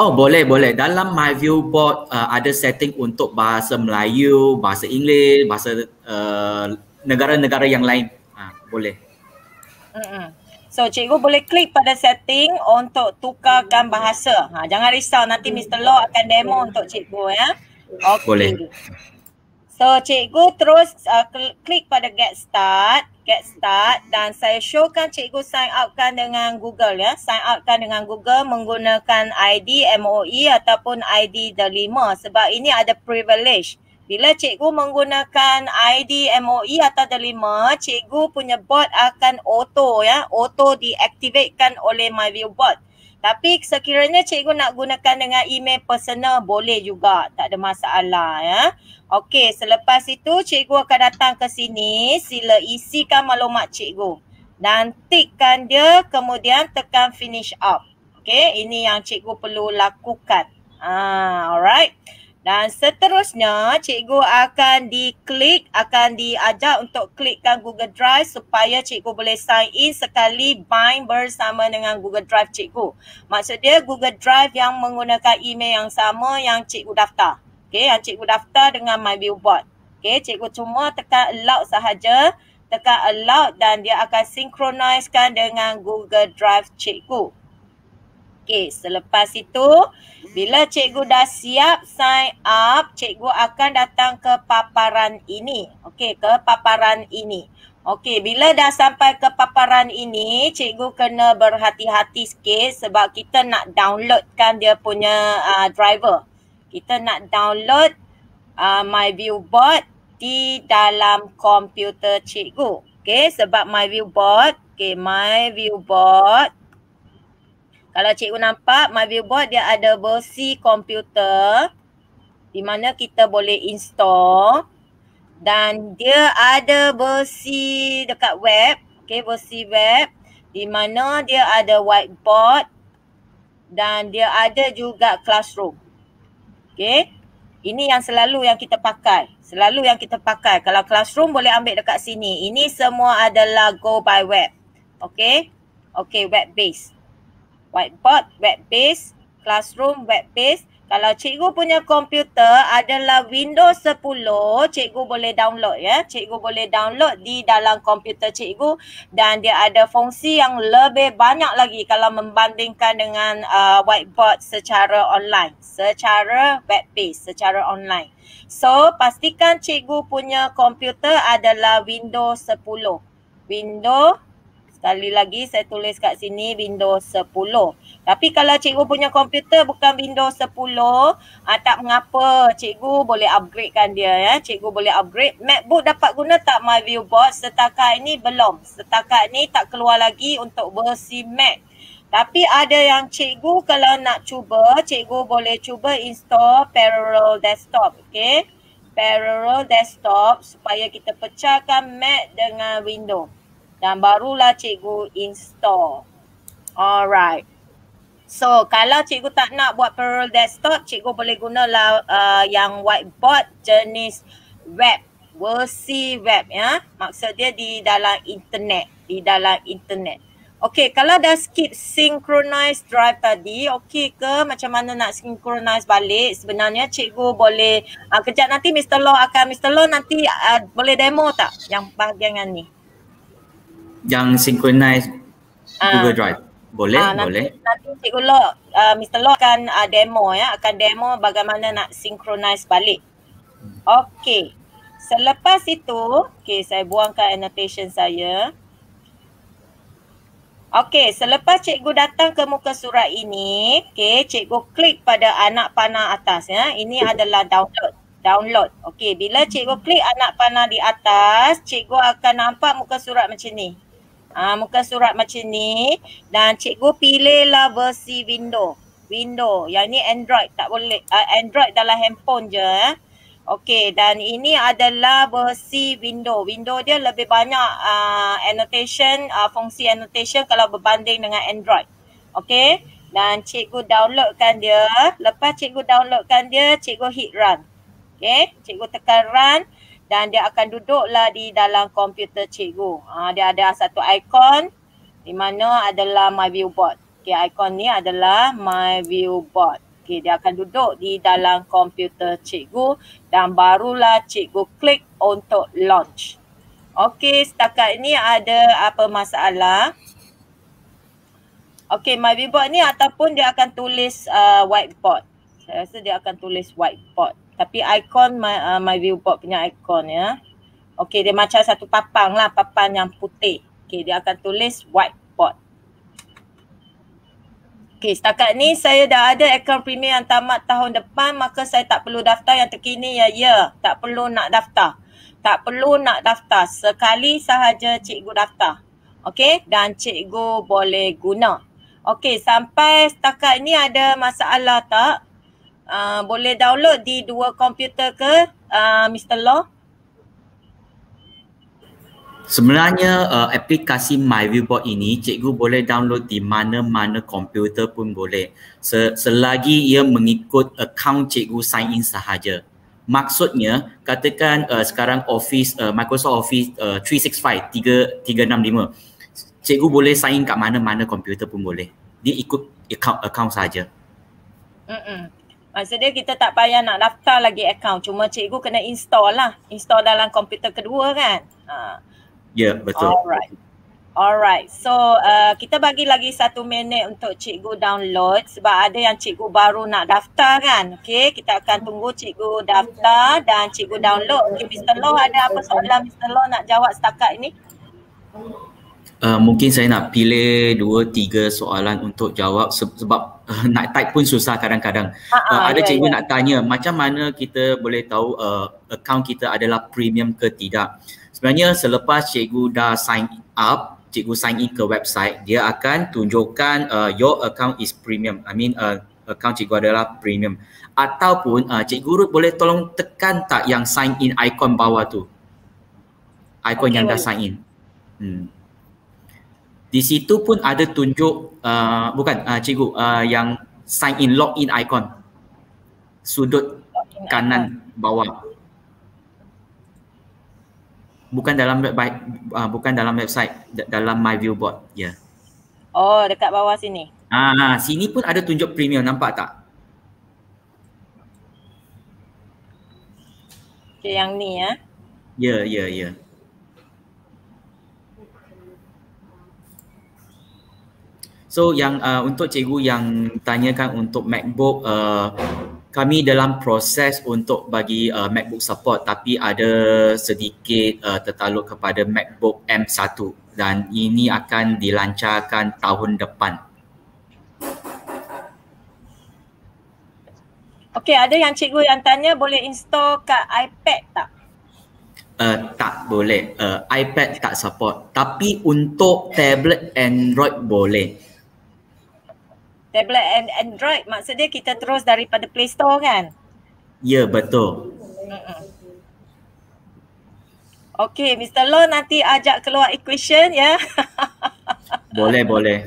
D: Oh boleh boleh dalam my viewboard uh, ada setting untuk bahasa Melayu, bahasa Inggeris, bahasa uh, negara-negara yang lain. Ha, boleh.
B: Mm-hmm. So cikgu boleh klik pada setting untuk tukarkan bahasa. Ha, jangan risau nanti Mr. Law akan demo untuk cikgu ya.
D: Okay. Boleh.
B: So cikgu terus uh, klik pada get start get start dan saya showkan cikgu sign outkan dengan Google ya. Sign outkan dengan Google menggunakan ID MOE ataupun ID delima sebab ini ada privilege. Bila cikgu menggunakan ID MOE atau delima, cikgu punya bot akan auto ya, auto diaktifkan oleh MyView bot. Tapi sekiranya cikgu nak gunakan dengan email personal boleh juga, tak ada masalah ya. Okey, selepas itu cikgu akan datang ke sini, sila isikan maklumat cikgu. Dan tikkan dia kemudian tekan finish up. Okey, ini yang cikgu perlu lakukan. Ah, alright. Dan seterusnya cikgu akan diklik, akan diajak untuk klikkan Google Drive supaya cikgu boleh sign in sekali bind bersama dengan Google Drive cikgu. Maksud dia Google Drive yang menggunakan email yang sama yang cikgu daftar. Okay, yang cikgu daftar dengan my viewboard. Okay, cikgu cuma tekan allow sahaja. Tekan allow dan dia akan sinkronisekan dengan Google Drive cikgu. Okay, selepas itu, bila cikgu dah siap sign up, cikgu akan datang ke paparan ini. Okay, ke paparan ini. Okay, bila dah sampai ke paparan ini, cikgu kena berhati-hati sikit sebab kita nak downloadkan dia punya uh, driver kita nak download uh, my di dalam komputer cikgu. Okay, sebab my okay, my. Kalau cikgu nampak, my viewboard dia ada versi komputer di mana kita boleh install dan dia ada versi dekat web, okay, versi web di mana dia ada whiteboard dan dia ada juga classroom. Okay. Ini yang selalu yang kita pakai. Selalu yang kita pakai. Kalau classroom boleh ambil dekat sini. Ini semua adalah go by web. Okay. Okay web based. Whiteboard web based. Classroom web based. Kalau cikgu punya komputer adalah Windows 10, cikgu boleh download ya. Cikgu boleh download di dalam komputer cikgu dan dia ada fungsi yang lebih banyak lagi kalau membandingkan dengan uh, whiteboard secara online, secara web based, secara online. So, pastikan cikgu punya komputer adalah Windows 10. Windows Sekali lagi saya tulis kat sini Windows 10. Tapi kalau cikgu punya komputer bukan Windows 10, ah, tak mengapa cikgu boleh upgradekan dia ya. Cikgu boleh upgrade. MacBook dapat guna tak My Viewboard? Setakat ini belum. Setakat ini tak keluar lagi untuk versi Mac. Tapi ada yang cikgu kalau nak cuba, cikgu boleh cuba install Parallel Desktop. Okay. Parallel Desktop supaya kita pecahkan Mac dengan Windows dan barulah cikgu install. Alright. So kalau cikgu tak nak buat parallel desktop, cikgu boleh gunalah uh, yang whiteboard jenis web, versi web ya. Maksud dia di dalam internet, di dalam internet. Okay, kalau dah skip synchronize drive tadi, okay ke macam mana nak synchronize balik? Sebenarnya cikgu boleh, uh, kejap nanti Mr. Law akan, Mr. Law nanti uh, boleh demo tak yang bahagian ni?
D: Yang synchronize uh, Google Drive. Boleh, uh, boleh.
B: Nanti, nanti Cikgu Lo, uh, Mr. Lo akan uh, demo ya, akan demo bagaimana nak synchronize balik. Okey. Selepas itu, okey saya buangkan annotation saya. Okey, selepas cikgu datang ke muka surat ini, okey, cikgu klik pada anak panah atas ya. Ini adalah download. Download. Okey, bila cikgu klik anak panah di atas, cikgu akan nampak muka surat macam ni. Ha, muka surat macam ni dan cikgu pilihlah versi window. window. Yang ni Android tak boleh. Uh, Android dalam handphone je eh. Okey dan ini adalah versi window. Window dia lebih banyak uh, annotation, uh, fungsi annotation kalau berbanding dengan Android. Okey dan cikgu downloadkan dia. Lepas cikgu downloadkan dia, cikgu hit run. Okey, cikgu tekan run dan dia akan duduklah di dalam komputer cikgu. Uh, dia ada satu ikon di mana adalah my viewboard. Okey, ikon ni adalah my viewboard. Okey, dia akan duduk di dalam komputer cikgu dan barulah cikgu klik untuk launch. Okey, setakat ini ada apa masalah? Okey, my viewboard ni ataupun dia akan tulis uh, whiteboard. Saya rasa dia akan tulis whiteboard. Tapi ikon my, uh, my viewboard punya ikon ya. Okey, dia macam satu papan lah, papan yang putih. Okey, dia akan tulis whiteboard. Okay, setakat ni saya dah ada akaun premier yang tamat tahun depan maka saya tak perlu daftar yang terkini ya ya. Tak perlu nak daftar. Tak perlu nak daftar. Sekali sahaja cikgu daftar. Okay dan cikgu boleh guna. Okay sampai setakat ni ada masalah tak? Uh, boleh download di dua komputer ke uh, Mr. Law?
D: Sebenarnya uh, aplikasi MyViewBoard ini cikgu boleh download di mana-mana komputer pun boleh selagi ia mengikut akaun cikgu sign in sahaja. Maksudnya katakan uh, sekarang Office uh, Microsoft Office uh, 365 365 cikgu boleh sign in kat mana-mana komputer pun boleh. Dia ikut akaun akaun sahaja.
B: Mm-mm. Maksudnya kita tak payah nak daftar lagi akaun cuma cikgu kena install lah. Install dalam komputer kedua kan. Ha.
D: Ya, yeah, betul.
B: Alright. Alright. So, uh, kita bagi lagi satu minit untuk cikgu download sebab ada yang cikgu baru nak daftar kan. Okay, kita akan tunggu cikgu daftar dan cikgu download. Okay, Mr. Law ada apa soalan Mr. Law nak jawab setakat ini?
D: Uh, mungkin saya nak pilih dua tiga soalan untuk jawab sebab uh, nak type pun susah kadang-kadang. Uh, ada ya, cikgu ya. nak tanya macam mana kita boleh tahu uh, account kita adalah premium ke tidak sebenarnya selepas cikgu dah sign up cikgu sign in ke website dia akan tunjukkan uh, your account is premium i mean uh, account cikgu adalah premium ataupun uh, cikgu Ruth boleh tolong tekan tak yang sign in icon bawah tu icon okay, yang dah sign in hmm. Di situ pun ada tunjuk uh, bukan uh, cikgu uh, yang sign in login icon. Sudut kanan bawah. Bukan dalam web uh, bukan dalam website dalam my viewboard ya. Yeah.
B: oh dekat bawah sini?
D: Ah sini pun ada tunjuk premium nampak tak?
B: Okay, yang ni ya?
D: Ya ya ya So yang uh, untuk cikgu yang tanyakan untuk MacBook uh, kami dalam proses untuk bagi uh, MacBook support tapi ada sedikit uh, tertaluk kepada MacBook M1 dan ini akan dilancarkan tahun depan.
B: Okey, ada yang cikgu yang tanya boleh install kat iPad tak?
D: Uh, tak boleh. Uh, iPad tak support. Tapi untuk tablet Android boleh
B: tablet and Android maksudnya kita terus daripada Play Store kan?
D: Ya betul.
B: Okay Mr. Law nanti ajak keluar equation ya. *laughs*
D: boleh boleh.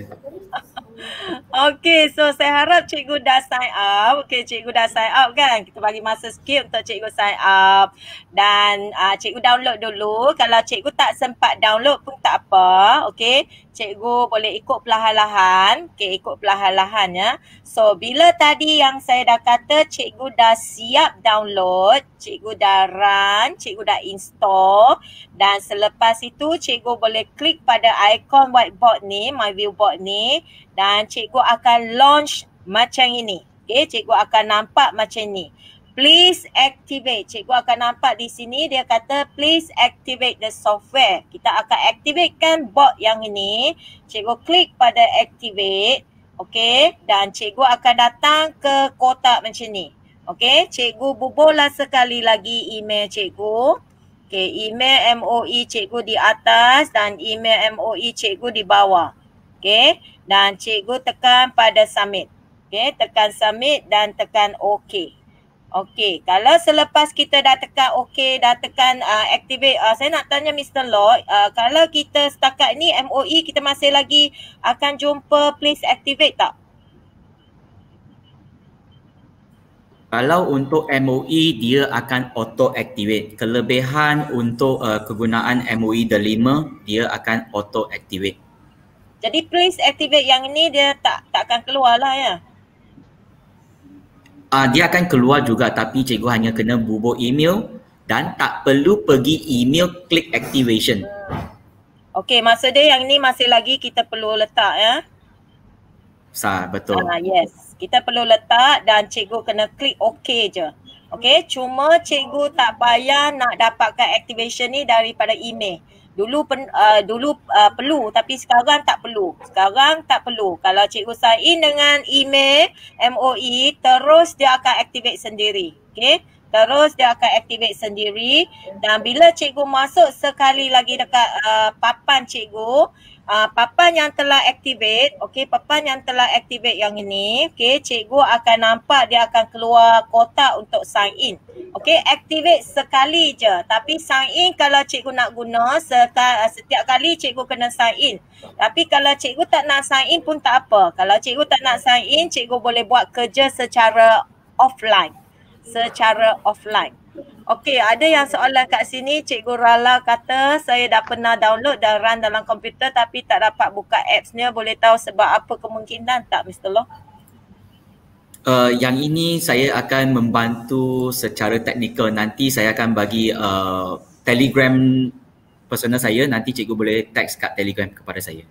B: Okay, so saya harap cikgu dah sign up. Okay, cikgu dah sign up kan? Kita bagi masa sikit untuk cikgu sign up. Dan uh, cikgu download dulu. Kalau cikgu tak sempat download pun tak apa. Okay, cikgu boleh ikut perlahan-lahan. Okay, ikut perlahan-lahan ya. So, bila tadi yang saya dah kata cikgu dah siap download, cikgu dah run, cikgu dah install. Dan selepas itu cikgu boleh klik pada ikon whiteboard ni, my viewboard ni dan cikgu akan launch macam ini. Okay, cikgu akan nampak macam ni. Please activate. Cikgu akan nampak di sini dia kata please activate the software. Kita akan activatekan bot yang ini. Cikgu klik pada activate. Okay, dan cikgu akan datang ke kotak macam ni. Okay, cikgu bubuhlah sekali lagi email cikgu. Okay, email MOE cikgu di atas dan email MOE cikgu di bawah. Okay, dan cikgu tekan pada submit. Okay, tekan submit dan tekan OK. Okay, kalau selepas kita dah tekan OK, dah tekan uh, activate, uh, saya nak tanya Mr. Lloyd, uh, kalau kita setakat ni MOE kita masih lagi akan jumpa please activate tak?
D: Kalau untuk MOE dia akan auto activate. Kelebihan untuk uh, kegunaan MOE delima dia akan auto activate.
B: Jadi please activate yang ini dia tak tak akan keluar lah ya.
D: Uh, dia akan keluar juga tapi cikgu hanya kena bubuk email dan tak perlu pergi email click activation.
B: Okay, maksud dia yang ini masih lagi kita perlu letak ya.
D: Sah, betul.
B: Ah, yes, kita perlu letak dan cikgu kena klik OK je. Okay, cuma cikgu tak payah nak dapatkan activation ni daripada email. Dulu pen, uh, dulu uh, perlu tapi sekarang tak perlu. Sekarang tak perlu. Kalau cikgu sign in dengan email MOE terus dia akan activate sendiri. Okay. Terus dia akan activate sendiri dan bila cikgu masuk sekali lagi dekat uh, papan cikgu, uh, papan yang telah activate, okey, papan yang telah activate yang ini, okey, cikgu akan nampak dia akan keluar kotak untuk sign in. Okey, activate sekali je. Tapi sign in kalau cikgu nak guna setiap, setiap kali cikgu kena sign in. Tapi kalau cikgu tak nak sign in pun tak apa. Kalau cikgu tak nak sign in, cikgu boleh buat kerja secara offline secara offline. Okey, ada yang soalan kat sini Cikgu Rala kata saya dah pernah download dan run dalam komputer tapi tak dapat buka appsnya. Boleh tahu sebab apa kemungkinan tak Mr. Law?
D: Uh, yang ini saya akan membantu secara teknikal. Nanti saya akan bagi uh, telegram personal saya. Nanti cikgu boleh text kat telegram kepada saya.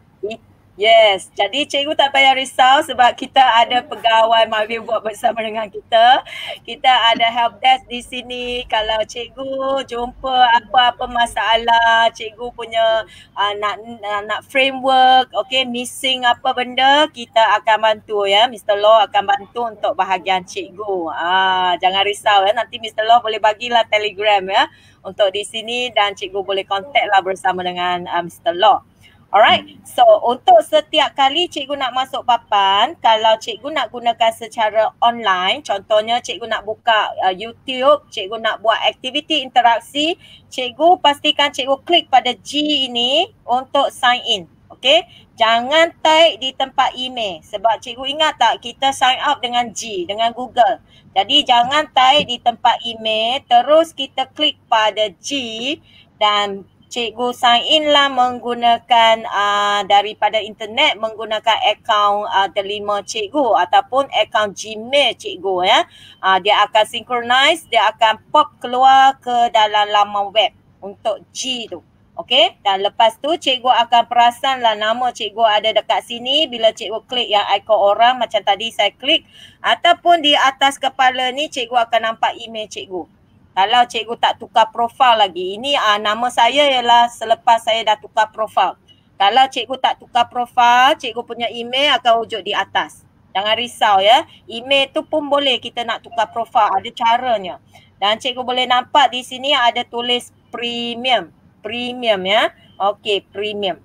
B: Yes, jadi cikgu tak payah risau sebab kita ada pegawai Mavi buat bersama dengan kita. Kita ada help desk di sini. Kalau cikgu jumpa apa-apa masalah, cikgu punya uh, nak, nak nak framework, okay, missing apa benda, kita akan bantu ya. Mr. Law akan bantu untuk bahagian cikgu. Ah, jangan risau ya. Nanti Mr. Law boleh bagilah telegram ya untuk di sini dan cikgu boleh contact lah bersama dengan uh, Mr. Law. Alright, so untuk setiap kali cikgu nak masuk papan, kalau cikgu nak gunakan secara online, contohnya cikgu nak buka uh, YouTube, cikgu nak buat aktiviti interaksi, cikgu pastikan cikgu klik pada G ini untuk sign in. Okay, jangan type di tempat email sebab cikgu ingat tak kita sign up dengan G, dengan Google. Jadi jangan type di tempat email, terus kita klik pada G dan cikgu sign in lah menggunakan uh, daripada internet menggunakan akaun uh, delima cikgu ataupun akaun Gmail cikgu ya. Uh, dia akan synchronize, dia akan pop keluar ke dalam laman web untuk G tu. Okay, dan lepas tu cikgu akan perasan lah nama cikgu ada dekat sini bila cikgu klik yang ikon orang macam tadi saya klik ataupun di atas kepala ni cikgu akan nampak email cikgu. Kalau cikgu tak tukar profil lagi. Ini uh, nama saya ialah selepas saya dah tukar profil. Kalau cikgu tak tukar profil, cikgu punya email akan wujud di atas. Jangan risau ya. Email tu pun boleh kita nak tukar profil. Ada caranya. Dan cikgu boleh nampak di sini ada tulis premium. Premium ya. Okey, premium.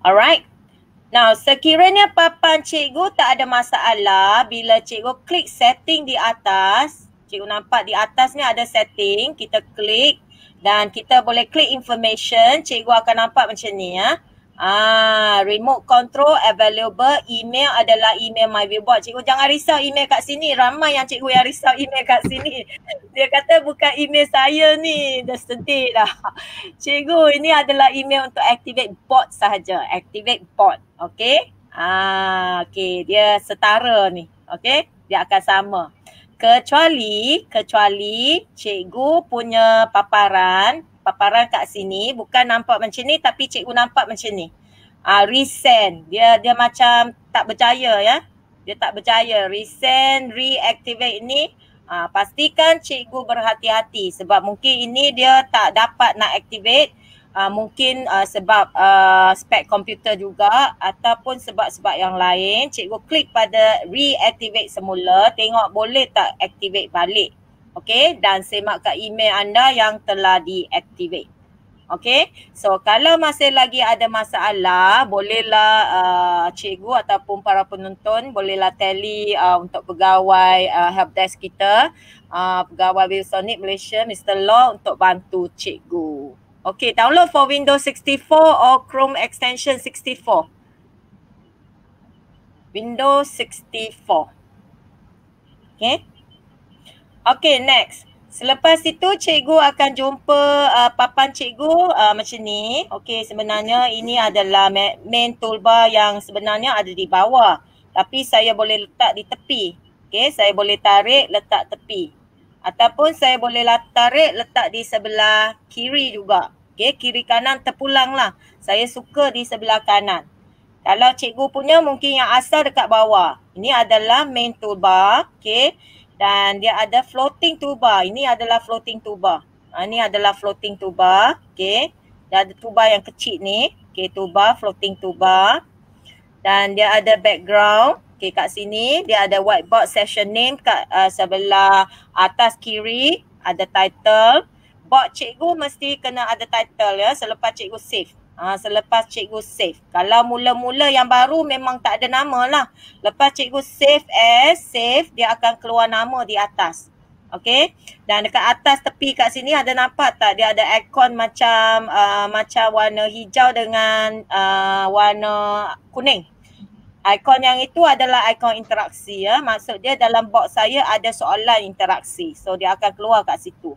B: Alright. Now, sekiranya papan cikgu tak ada masalah bila cikgu klik setting di atas, Cikgu nampak di atas ni ada setting. Kita klik dan kita boleh klik information. Cikgu akan nampak macam ni ya. Ah, remote control available email adalah email my billboard. Cikgu jangan risau email kat sini. Ramai yang cikgu yang risau email kat sini. Dia kata bukan email saya ni. Dah sedih dah. Cikgu ini adalah email untuk activate bot sahaja. Activate bot. Okay. Ah, okay. Dia setara ni. Okay. Dia akan sama kecuali kecuali cikgu punya paparan paparan kat sini bukan nampak macam ni tapi cikgu nampak macam ni. Ah uh, resend dia dia macam tak berjaya ya. Dia tak berjaya. Resend reactivate ni uh, pastikan cikgu berhati-hati sebab mungkin ini dia tak dapat nak activate uh, mungkin uh, sebab uh, spek komputer juga ataupun sebab-sebab yang lain cikgu klik pada reactivate semula tengok boleh tak activate balik okey dan semak kat email anda yang telah deactivate Okay, so kalau masih lagi ada masalah, bolehlah uh, cikgu ataupun para penonton bolehlah tally uh, untuk pegawai uh, helpdesk kita, uh, pegawai Wilsonic Malaysia, Mr. Law untuk bantu cikgu. Okay, download for Windows 64 or Chrome extension 64. Windows 64. Okay. Okay, next. Selepas itu cikgu akan jumpa uh, papan cikgu uh, macam ni. Okey, sebenarnya ini adalah main toolbar yang sebenarnya ada di bawah. Tapi saya boleh letak di tepi. Okey, saya boleh tarik letak tepi. Ataupun saya boleh tarik letak di sebelah kiri juga. Okey, kiri kanan terpulang lah. Saya suka di sebelah kanan. Kalau cikgu punya mungkin yang asal dekat bawah. Ini adalah main toolbar. Okey dan dia ada floating tuba. Ini adalah floating tuba. Ha, ini adalah floating tuba. Okay. Dan ada tuba yang kecil ni. Okay, tuba, floating tuba. Dan dia ada background. Okay, kat sini dia ada whiteboard session name kat uh, sebelah atas kiri. Ada title. Board cikgu mesti kena ada title ya selepas cikgu save. Ha, selepas cikgu save. Kalau mula-mula yang baru memang tak ada nama lah. Lepas cikgu save as save, dia akan keluar nama di atas. Okay. Dan dekat atas tepi kat sini ada nampak tak? Dia ada ikon macam uh, macam warna hijau dengan uh, warna kuning. Ikon yang itu adalah ikon interaksi ya. Maksud dia dalam box saya ada soalan interaksi. So dia akan keluar kat situ.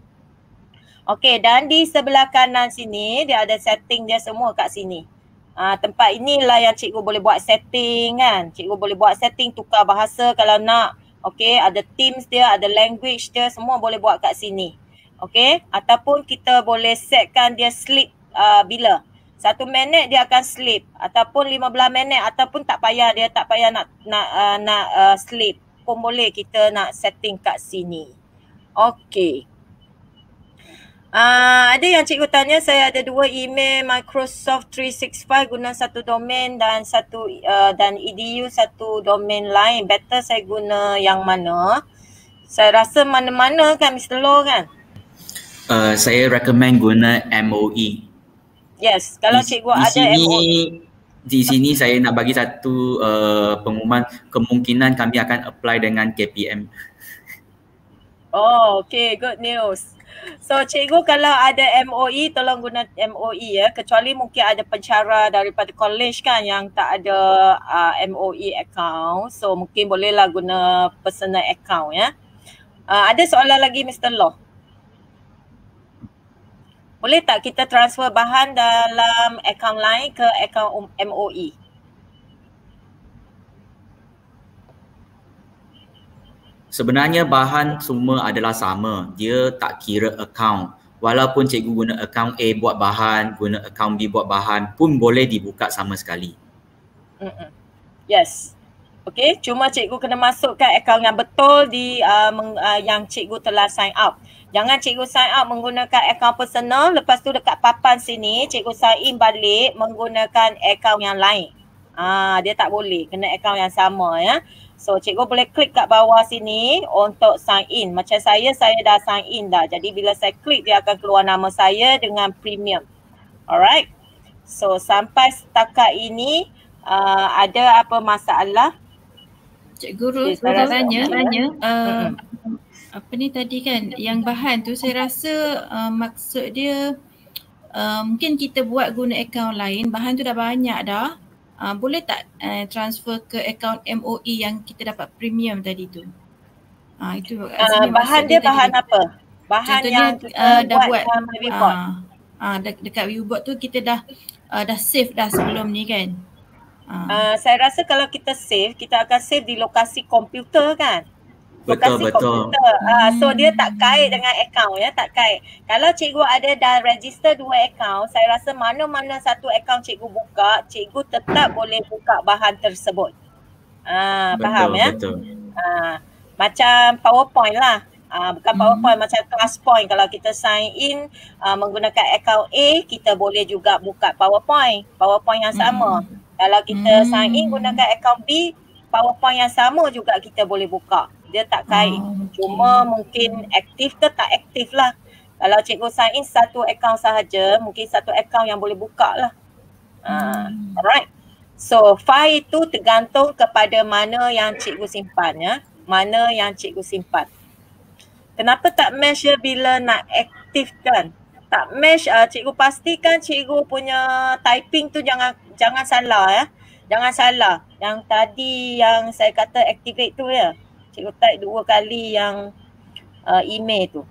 B: Okey dan di sebelah kanan sini dia ada setting dia semua kat sini. Uh, tempat inilah yang cikgu boleh buat setting kan. Cikgu boleh buat setting tukar bahasa kalau nak. Okey ada themes dia, ada language dia semua boleh buat kat sini. Okey ataupun kita boleh setkan dia sleep uh, bila. Satu minit dia akan sleep ataupun lima belah minit ataupun tak payah dia tak payah nak nak uh, nak uh, sleep pun boleh kita nak setting kat sini. Okey. Uh, ada yang cikgu tanya saya ada dua email Microsoft 365 guna satu domain dan satu uh, dan edu satu domain lain. Better saya guna yang mana? Saya rasa mana-mana kan Mr. Low kan?
D: Uh, saya recommend guna MOE.
B: Yes, kalau di, cikgu di ada sini, MOE.
D: Di sini saya nak bagi satu uh, pengumuman kemungkinan kami akan apply dengan KPM.
B: Oh, okay. Good news. So cikgu kalau ada MOE tolong guna MOE ya kecuali mungkin ada pencara daripada college kan yang tak ada uh, MOE account so mungkin bolehlah guna personal account ya. Uh, ada soalan lagi Mr. Law? Boleh tak kita transfer bahan dalam account lain ke account MOE?
D: Sebenarnya bahan semua adalah sama. Dia tak kira account. Walaupun cikgu guna account A buat bahan, guna account B buat bahan pun boleh dibuka sama sekali.
B: Yes. Okay, cuma cikgu kena masukkan account yang betul di uh, meng, uh, yang cikgu telah sign up. Jangan cikgu sign up menggunakan account personal, lepas tu dekat papan sini cikgu sign in balik menggunakan account yang lain. Ah, dia tak boleh, kena account yang sama ya. So cikgu boleh klik kat bawah sini untuk sign in. Macam saya, saya dah sign in dah. Jadi bila saya klik dia akan keluar nama saya dengan premium. Alright. So sampai setakat ini uh, ada apa masalah?
C: Cikgu Rus, saya tanya, tanya uh, apa ni tadi kan yang bahan tu saya rasa uh, maksud dia uh, mungkin kita buat guna akaun lain, bahan tu dah banyak dah uh, boleh tak uh, transfer ke akaun MOE yang kita dapat premium tadi tu?
B: Uh, itu uh, bahan dia bahan tadi. apa? Bahan Contohnya, yang kita uh, dah buat, buat
C: uh, uh, de- dekat viewboard tu kita dah uh, dah save dah sebelum ni kan?
B: Uh. Uh, saya rasa kalau kita save, kita akan save di lokasi komputer kan?
D: Betul betul.
B: Uh, so dia tak kait dengan akaun ya, tak kait. Kalau cikgu ada dah register dua akaun, saya rasa mana-mana satu akaun cikgu buka, cikgu tetap boleh buka bahan tersebut. Ah, uh, faham ya? Betul. Uh, macam PowerPoint lah. Uh, bukan hmm. PowerPoint hmm. macam class point kalau kita sign in uh, menggunakan akaun A kita boleh juga buka PowerPoint PowerPoint yang sama hmm. kalau kita hmm. sign in guna akaun B PowerPoint yang sama juga kita boleh buka dia tak kait. Oh, okay. Cuma mungkin aktif ke tak aktif lah. Kalau cikgu sign in satu account sahaja, mungkin satu account yang boleh buka lah. Uh, alright. So file itu tergantung kepada mana yang cikgu simpan ya. Mana yang cikgu simpan. Kenapa tak mesh ya bila nak aktifkan? Tak mesh uh, cikgu pastikan cikgu punya typing tu jangan jangan salah ya. Jangan salah. Yang tadi yang saya kata activate tu ya. Cikgu type dua kali yang uh, email tu.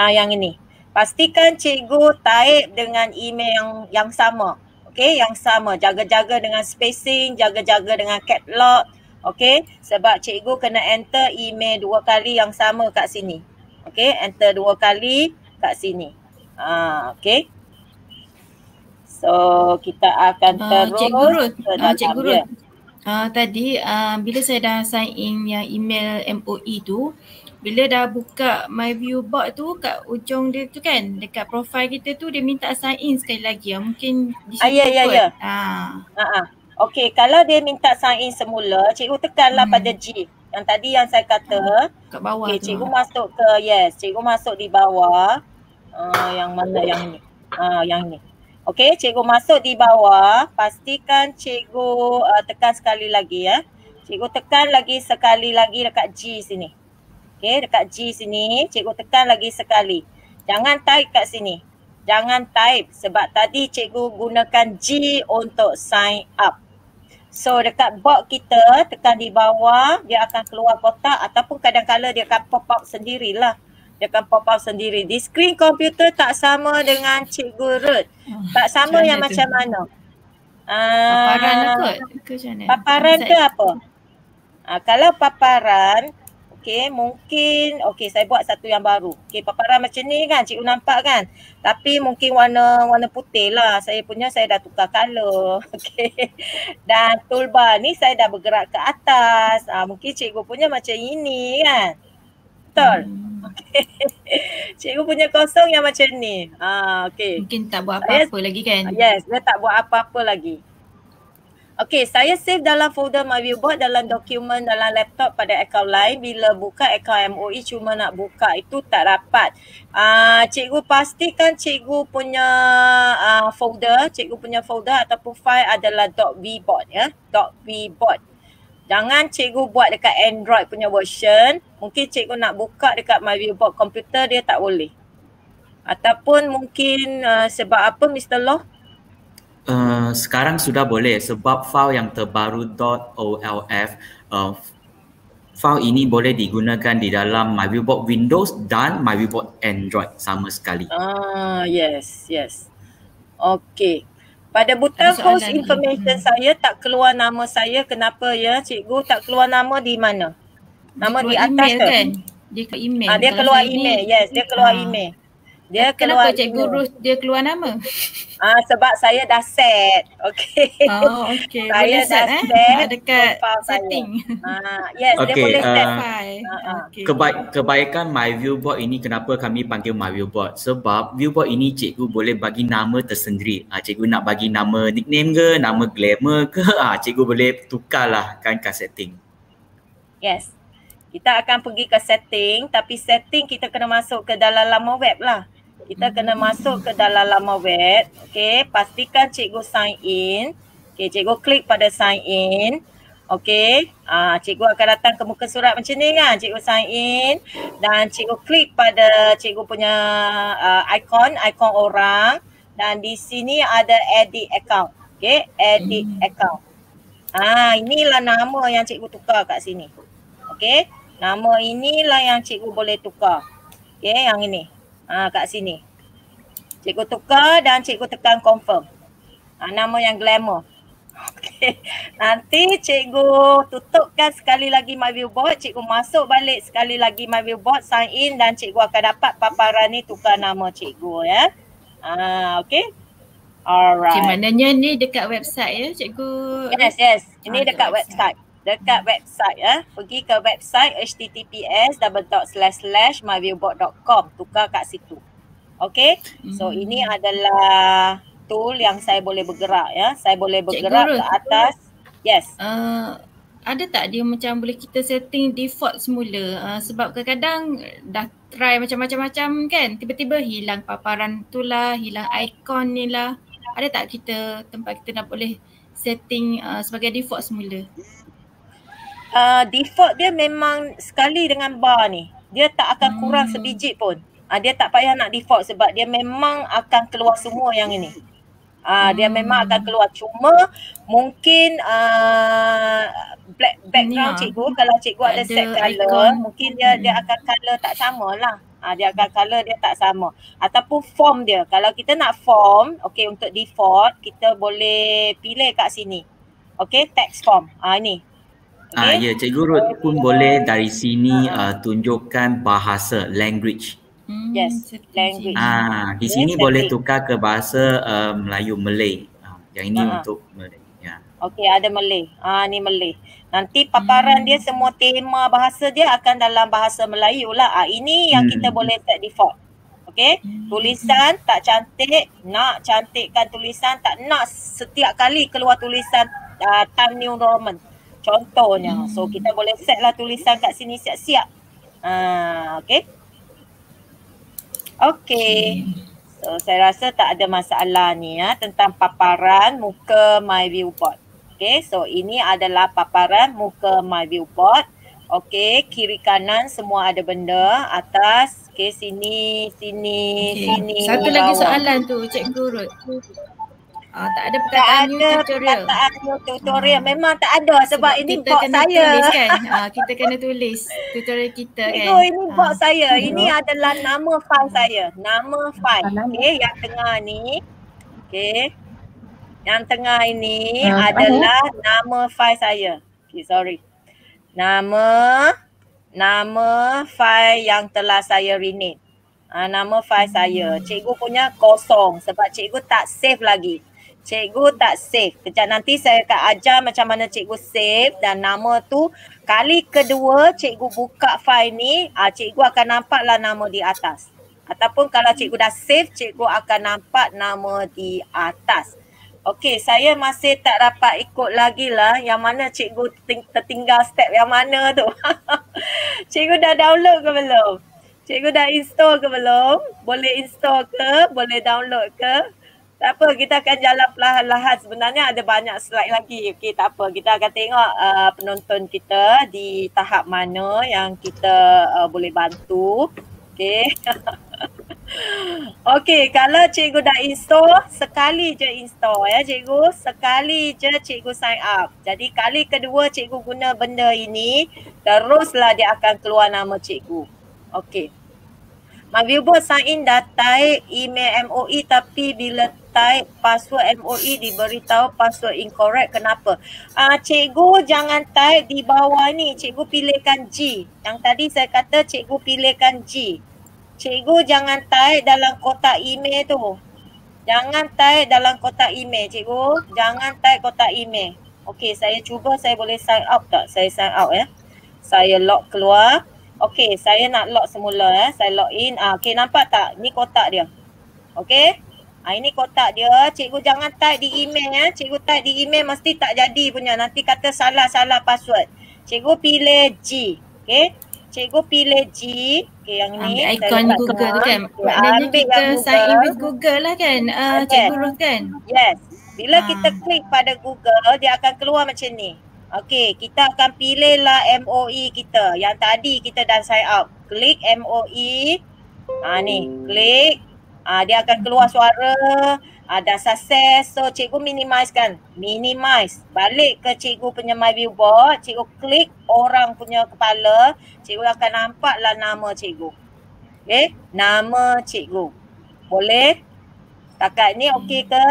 B: Ah yang ini. Pastikan cikgu type dengan email yang yang sama. Okey, yang sama. Jaga-jaga dengan spacing, jaga-jaga dengan cap lock. Okey, sebab cikgu kena enter email dua kali yang sama kat sini. Okey, enter dua kali kat sini. Ah, okey. So, kita akan uh, terus
C: Cikgu Ruth, uh, Cikgu Ruth. Uh, tadi uh, bila saya dah sign in yang email MOE tu, bila dah buka my view board tu kat ujung dia tu kan dekat profile kita tu dia minta sign in sekali lagi ya mungkin
B: di situ ah, ya, ya, ya. Ha. Ha, ha. Okey kalau dia minta sign in semula cikgu tekanlah hmm. pada G yang tadi yang saya kata
C: hmm. kat bawah
B: okay, tu. cikgu masuk ke yes cikgu masuk di bawah uh, yang mana yang ni uh, yang ni Okey cikgu masuk di bawah pastikan cikgu uh, tekan sekali lagi ya cikgu tekan lagi sekali lagi dekat G sini Okay, dekat G sini, cikgu tekan lagi sekali. Jangan type kat sini. Jangan type sebab tadi cikgu gunakan G untuk sign up. So dekat box kita, tekan di bawah, dia akan keluar kotak ataupun kadang-kadang dia akan pop up sendirilah. Dia akan pop up sendiri. Di screen komputer tak sama dengan cikgu Ruth. Oh, tak sama yang tu? macam mana?
C: Paparan uh, kot ke?
B: Paparan ke apa? Uh, kalau paparan, Okey, mungkin okey saya buat satu yang baru. Okey, paparan macam ni kan cikgu nampak kan? Tapi mungkin warna warna putih lah. Saya punya saya dah tukar color. *laughs* Okey. Dan toolbar ni saya dah bergerak ke atas. Ah mungkin cikgu punya macam ini kan? Betul. Hmm. Okay. *laughs* cikgu punya kosong yang macam ni. Ah okey.
C: Mungkin tak buat apa-apa yes. lagi kan?
B: Yes, dia tak buat apa-apa lagi. Okay, saya save dalam folder My Viewboard dalam dokumen dalam laptop pada akaun lain. Bila buka akaun MOE cuma nak buka itu tak dapat. Uh, cikgu pastikan cikgu punya uh, folder, cikgu punya folder ataupun file adalah .vboard ya. .vboard. Jangan cikgu buat dekat Android punya version. Mungkin cikgu nak buka dekat My Viewboard komputer dia tak boleh. Ataupun mungkin uh, sebab apa Mr. Law?
D: Uh, sekarang sudah boleh sebab file yang terbaru .olf uh, file ini boleh digunakan di dalam MyViewBoard Windows dan MyViewBoard Android sama sekali.
B: Ah yes, yes. Okay. Pada butang host information hmm. saya tak keluar nama saya. Kenapa ya cikgu tak keluar nama di mana? Nama di atas email, kan?
C: Dia keluar email.
B: Ah, dia keluar email. Yes, dia keluar ah. email.
C: Dia Kenapa keluar Cikgu Ruth dia keluar nama?
B: Ah sebab saya dah set. Okey.
C: Oh okey. *laughs*
B: saya boleh dah set,
C: eh? set dekat setting.
B: Ah yes okay, dia boleh uh, set
D: file. Uh, okay. Keba- kebaikan My Viewboard ini kenapa kami panggil My Viewboard? Sebab Viewboard ini cikgu boleh bagi nama tersendiri. Ah cikgu nak bagi nama nickname ke, nama glamour ke, *laughs* ah cikgu boleh tukarlah kan kat setting.
B: Yes. Kita akan pergi ke setting tapi setting kita kena masuk ke dalam laman web lah kita kena masuk ke dalam laman web. Okey, pastikan cikgu sign in. Okey, cikgu klik pada sign in. Okey, ah cikgu akan datang ke muka surat macam ni kan. Cikgu sign in dan cikgu klik pada cikgu punya uh, icon, icon orang dan di sini ada edit account. Okey, edit hmm. account. Ah inilah nama yang cikgu tukar kat sini. Okey, nama inilah yang cikgu boleh tukar. Okey, yang ini. Ha, kat sini. Cikgu tukar dan cikgu tekan confirm. Ha, nama yang glamour. *laughs* Okay. Nanti cikgu tutupkan sekali lagi my viewboard. Cikgu masuk balik sekali lagi my viewboard. Sign in dan cikgu akan dapat paparan ni tukar nama cikgu ya. Ha, okay. Alright.
C: Okay, maknanya ni dekat website ya cikgu?
B: Yes, yes. Ini ha, dekat website. website dekat website ya. Pergi ke website https myviewboard.com tukar kat situ. Okay. So hmm. ini adalah tool yang saya boleh bergerak ya. Saya boleh bergerak Cik ke atas. Yes. Uh,
C: ada tak dia macam boleh kita setting default semula uh, sebab kadang-kadang dah try macam-macam-macam kan tiba-tiba hilang paparan tu lah, hilang ikon ni lah. Ada tak kita tempat kita nak boleh setting uh, sebagai default semula?
B: Uh, default dia memang sekali dengan bar ni. Dia tak akan kurang hmm. sebiji pun. Uh, dia tak payah nak default sebab dia memang akan keluar semua yang ini. Uh, hmm. Dia memang akan keluar. Cuma mungkin uh, black background ya. cikgu kalau cikgu ada, ada set color icon. mungkin dia hmm. dia akan color tak sama lah. Uh, dia akan color dia tak sama. Ataupun form dia. Kalau kita nak form, okay untuk default kita boleh pilih kat sini. Okay text form. Ah uh, ini.
D: Okay. Ah ya cikgu Ruth pun boleh dari sini uh, tunjukkan bahasa language.
B: Hmm, yes, language.
D: Ah, di sini yes, boleh tukar ke bahasa uh, Melayu Malay. Ah, yang ini uh-huh. untuk Malay. Ya.
B: Okey, ada Malay. Ah, ni Malay. Nanti paparan hmm. dia semua tema bahasa dia akan dalam bahasa Melayu lah. Ah, ini yang hmm. kita boleh set default. Okey, hmm. tulisan tak cantik, nak cantikkan tulisan, tak nak setiap kali keluar tulisan uh, Time New Roman. Contohnya. Hmm. So kita boleh set lah tulisan kat sini siap-siap. Ah, okey. Okay. So saya rasa tak ada masalah ni ya tentang paparan muka My Viewport. Okay, so ini adalah paparan muka My Viewport. Okay, kiri kanan semua ada benda. Atas, okay, sini, sini, okay. sini.
C: Satu lagi soalan tu, Cikgu Ruth. Ah, tak ada perkataan tak new ada tutorial.
B: Perkataan new tutorial. Hmm. Memang tak ada sebab, sebab ini box saya.
C: Tulis, kan? ah, kita kena tulis tutorial kita *laughs* kan.
B: Itu ini ah. box saya. Ini hmm. adalah nama file saya. Nama file. Okey, yang tengah ni. Okey. Yang tengah ini hmm. adalah nama file saya. Okey, sorry. Nama nama file yang telah saya rename. Ah, nama file saya. Cikgu punya kosong sebab cikgu tak save lagi cikgu tak save. Kejap nanti saya akan ajar macam mana cikgu save dan nama tu kali kedua cikgu buka file ni, uh, cikgu akan nampaklah nama di atas. Ataupun kalau cikgu dah save, cikgu akan nampak nama di atas. Okey, saya masih tak dapat ikut lagi lah yang mana cikgu tertinggal step yang mana tu. *laughs* cikgu dah download ke belum? Cikgu dah install ke belum? Boleh install ke? Boleh download ke? Tak apa, kita akan jalan perlahan-lahan. Sebenarnya ada banyak slide lagi. Okey, tak apa. Kita akan tengok uh, penonton kita di tahap mana yang kita uh, boleh bantu. Okey. *laughs* Okey, kalau cikgu dah install, sekali je install ya cikgu. Sekali je cikgu sign up. Jadi kali kedua cikgu guna benda ini, teruslah dia akan keluar nama cikgu. Okey. My viewboard sign in dah type email MOE tapi bila type password MOE diberitahu password incorrect. Kenapa? Ah uh, cikgu jangan type di bawah ni. Cikgu pilihkan G. Yang tadi saya kata cikgu pilihkan G. Cikgu jangan type dalam kotak email tu. Jangan type dalam kotak email cikgu. Jangan type kotak email. Okey, saya cuba saya boleh sign out tak? Saya sign out ya. Saya lock keluar. Okey, saya nak log semula eh. Saya log in. Ah, okey nampak tak? Ni kotak dia. Okey. Ah ini kotak dia. Cikgu jangan type di email eh. Cikgu type di email mesti tak jadi punya. Nanti kata salah-salah password. Cikgu pilih G. Okey. Cikgu pilih G. Okey yang ni.
C: Ambil ikon Google tu kan. Maknanya kita sign in with Google lah kan. Uh, Cikgu Ruth kan.
B: Yes. Bila ah. kita klik pada Google, dia akan keluar macam ni. Okey, kita akan pilihlah MOE kita. Yang tadi kita dah sign up. Klik MOE. Ha ni, klik. Ha, dia akan keluar suara. Ha, sukses. So cikgu minimize kan. Minimize. Balik ke cikgu punya my viewboard. Cikgu klik orang punya kepala. Cikgu akan nampaklah nama cikgu. Okey, nama cikgu. Boleh? Takat ni okey ke?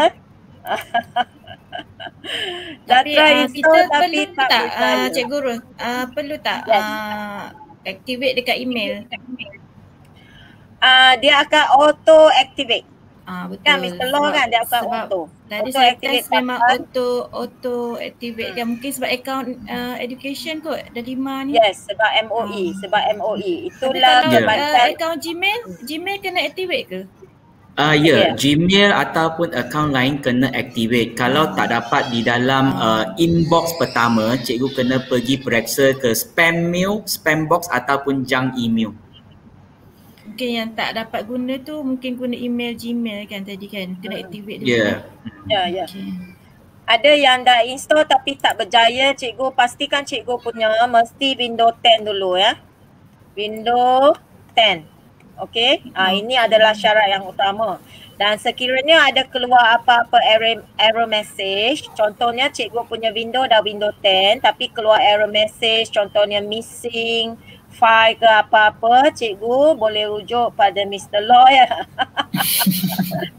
B: *laughs* *laughs*
C: tapi uh, kita perlu tak, tak uh, Cik Guru uh, perlu tak yes. uh, activate dekat email
B: uh, dia akan auto activate Ah betul. Kan Mr. Law kan dia akan auto.
C: Tadi auto saya test memang auto auto activate kan mungkin sebab account uh, education kot ada lima ni.
B: Yes sebab MOE, hmm. sebab MOE. Itulah
C: Tapi kalau uh, account Gmail, Gmail kena activate ke?
D: Uh, ya, yeah. Gmail ataupun akaun lain kena activate. Kalau tak dapat di dalam uh, inbox pertama, cikgu kena pergi periksa ke spam mail, spam box ataupun junk email.
C: Mungkin yang tak dapat guna tu mungkin guna email Gmail kan tadi kan, kena activate
D: dulu. Ya. Yeah.
B: Ya, ya. Ada yang dah install tapi tak berjaya, cikgu pastikan cikgu punya mesti Windows 10 dulu ya. Windows 10. Okey, ha, ini adalah syarat yang utama. Dan sekiranya ada keluar apa-apa error, error message, contohnya cikgu punya window dah window 10 tapi keluar error message, contohnya missing file ke apa-apa, cikgu boleh rujuk pada Mr. Lawyer. *laughs*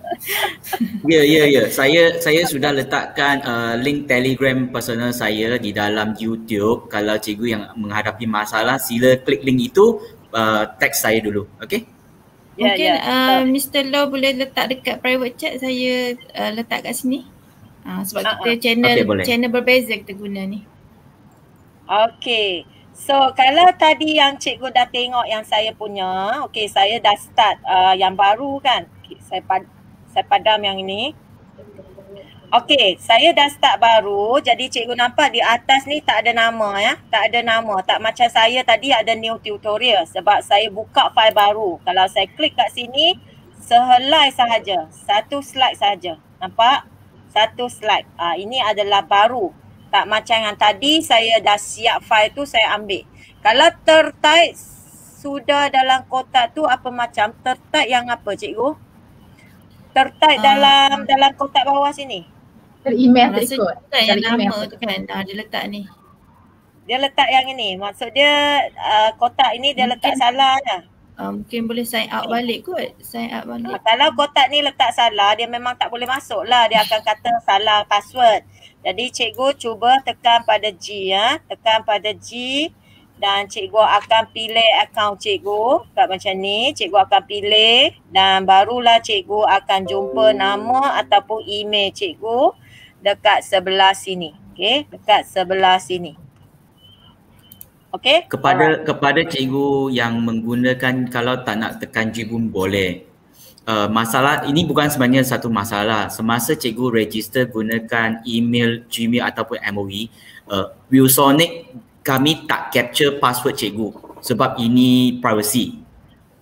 D: Ya, ya, ya. Saya saya sudah letakkan uh, link Telegram personal saya di dalam YouTube. Kalau cikgu yang menghadapi masalah, sila klik link itu uh, text saya dulu. Okay?
C: Yeah, Mungkin yeah. Uh, Mr. Law boleh letak dekat private chat saya uh, letak kat sini. Uh, sebab uh-huh. kita channel okay, channel berbeza kita guna ni.
B: Okay. So kalau tadi yang cikgu dah tengok yang saya punya, okay saya dah start uh, yang baru kan. Okay, saya, pad- saya padam yang ini. Okey, saya dah start baru. Jadi cikgu nampak di atas ni tak ada nama ya. Tak ada nama. Tak macam saya tadi ada new tutorial sebab saya buka file baru. Kalau saya klik kat sini, sehelai sahaja. Satu slide sahaja. Nampak? Satu slide. Ah ini adalah baru. Tak macam yang tadi saya dah siap file tu saya ambil. Kalau tertype sudah dalam kotak tu apa macam? Tertype yang apa cikgu? Tertype uh, dalam dalam kotak bawah sini
A: ter-email terikut.
C: Rasa yang nama tu kan dah dia letak ni.
B: Dia letak yang ini. Maksud dia uh, kotak ini dia mungkin, letak salah lah.
C: Uh, mungkin boleh sign out balik kot. Sign out balik. Uh,
B: kalau kotak ni letak salah dia memang tak boleh masuk lah. Dia akan kata salah password. Jadi cikgu cuba tekan pada G ya. Tekan pada G dan cikgu akan pilih akaun cikgu kat macam ni cikgu akan pilih dan barulah cikgu akan jumpa nama ataupun email cikgu dekat sebelah sini. Okey, dekat sebelah sini. Okey?
D: Kepada Alright. kepada cikgu yang menggunakan kalau tak nak tekan G pun boleh. Uh, masalah ini bukan sebenarnya satu masalah. Semasa cikgu register gunakan email Gmail ataupun MOE, uh, Wilsonic kami tak capture password cikgu sebab ini privacy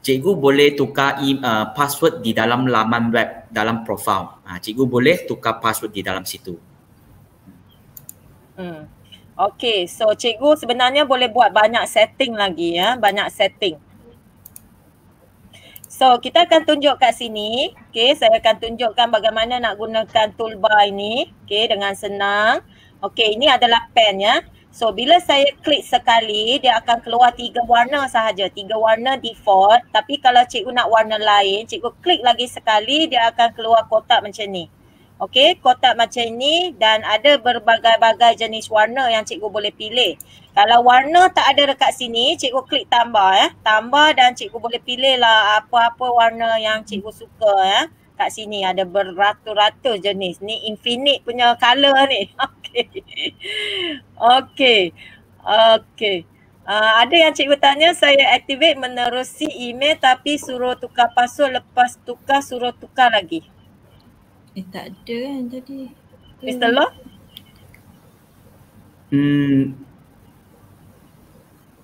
D: cikgu boleh tukar uh, password di dalam laman web dalam profile. Ha, cikgu boleh tukar password di dalam situ.
B: Hmm. Okay, so cikgu sebenarnya boleh buat banyak setting lagi ya, banyak setting. So kita akan tunjuk kat sini, okay, saya akan tunjukkan bagaimana nak gunakan toolbar ini, okay, dengan senang. Okay, ini adalah pen ya. So bila saya klik sekali dia akan keluar tiga warna sahaja, tiga warna default. Tapi kalau cikgu nak warna lain, cikgu klik lagi sekali dia akan keluar kotak macam ni. Okey, kotak macam ni dan ada berbagai-bagai jenis warna yang cikgu boleh pilih. Kalau warna tak ada dekat sini, cikgu klik tambah ya. Tambah dan cikgu boleh pilih lah apa-apa warna yang cikgu suka ya. Kat sini ada beratus-ratus jenis. Ni infinite punya color ni. *laughs* *laughs* Okey. Okey. Okey. Uh, ada yang cikgu tanya saya activate menerusi email tapi suruh tukar password lepas tukar suruh tukar lagi.
C: Eh tak ada kan tadi.
B: Mr. Law?
D: Hmm.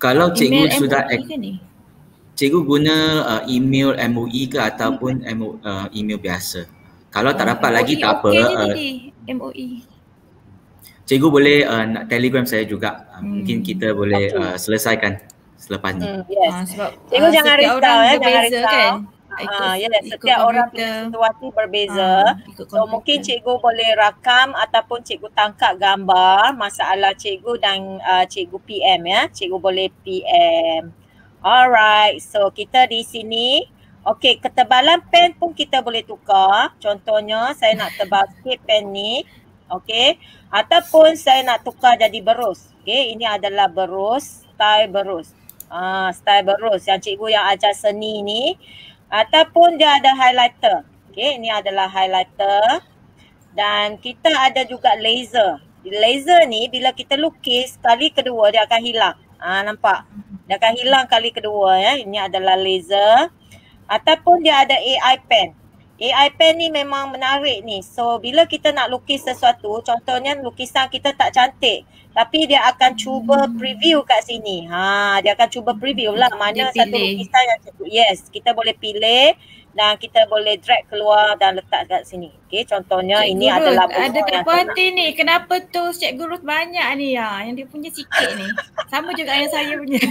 D: Kalau cikgu email sudah ni? Cikgu guna uh, email MOE ke ataupun MO, uh, email biasa. Kalau tak dapat MOE lagi tak apa.
C: Okay uh, MOE
D: cikgu boleh uh, nak telegram saya juga. Uh, hmm. Mungkin kita boleh okay. uh, selesaikan selepas ni. Hmm,
B: yes. Uh, sebab cikgu uh, jangan risau ya, jangan risau. Kan? Ah, ya, setiap orang punya situasi berbeza. Uh, so mungkin cikgu boleh rakam ataupun cikgu tangkap gambar masalah cikgu dan uh, cikgu PM ya. Cikgu boleh PM. Alright, so kita di sini. Okay, ketebalan pen pun kita boleh tukar. Contohnya saya nak tebal sikit pen ni. Okay, ataupun saya nak tukar jadi berus. Okay, ini adalah berus, style berus. Ah, style berus yang cikgu yang ajar seni ni. Ataupun dia ada highlighter. Okay, ini adalah highlighter. Dan kita ada juga laser. Laser ni bila kita lukis kali kedua dia akan hilang. Ah, nampak? Dia akan hilang kali kedua ya. Ini adalah laser. Ataupun dia ada AI pen. AI pen ni memang menarik ni. So bila kita nak lukis sesuatu, contohnya lukisan kita tak cantik, tapi dia akan cuba hmm. preview kat sini. Ha, dia akan cuba preview lah mana satu lukisan yang cantik. Yes, kita boleh pilih dan kita boleh drag keluar dan letak kat sini. Okay, contohnya Cik ini Guru, adalah
C: Ada kepuati ni, kenapa tu Cik Guru banyak ni ya? Yang dia punya sikit ni. Sama juga yang saya punya. *laughs*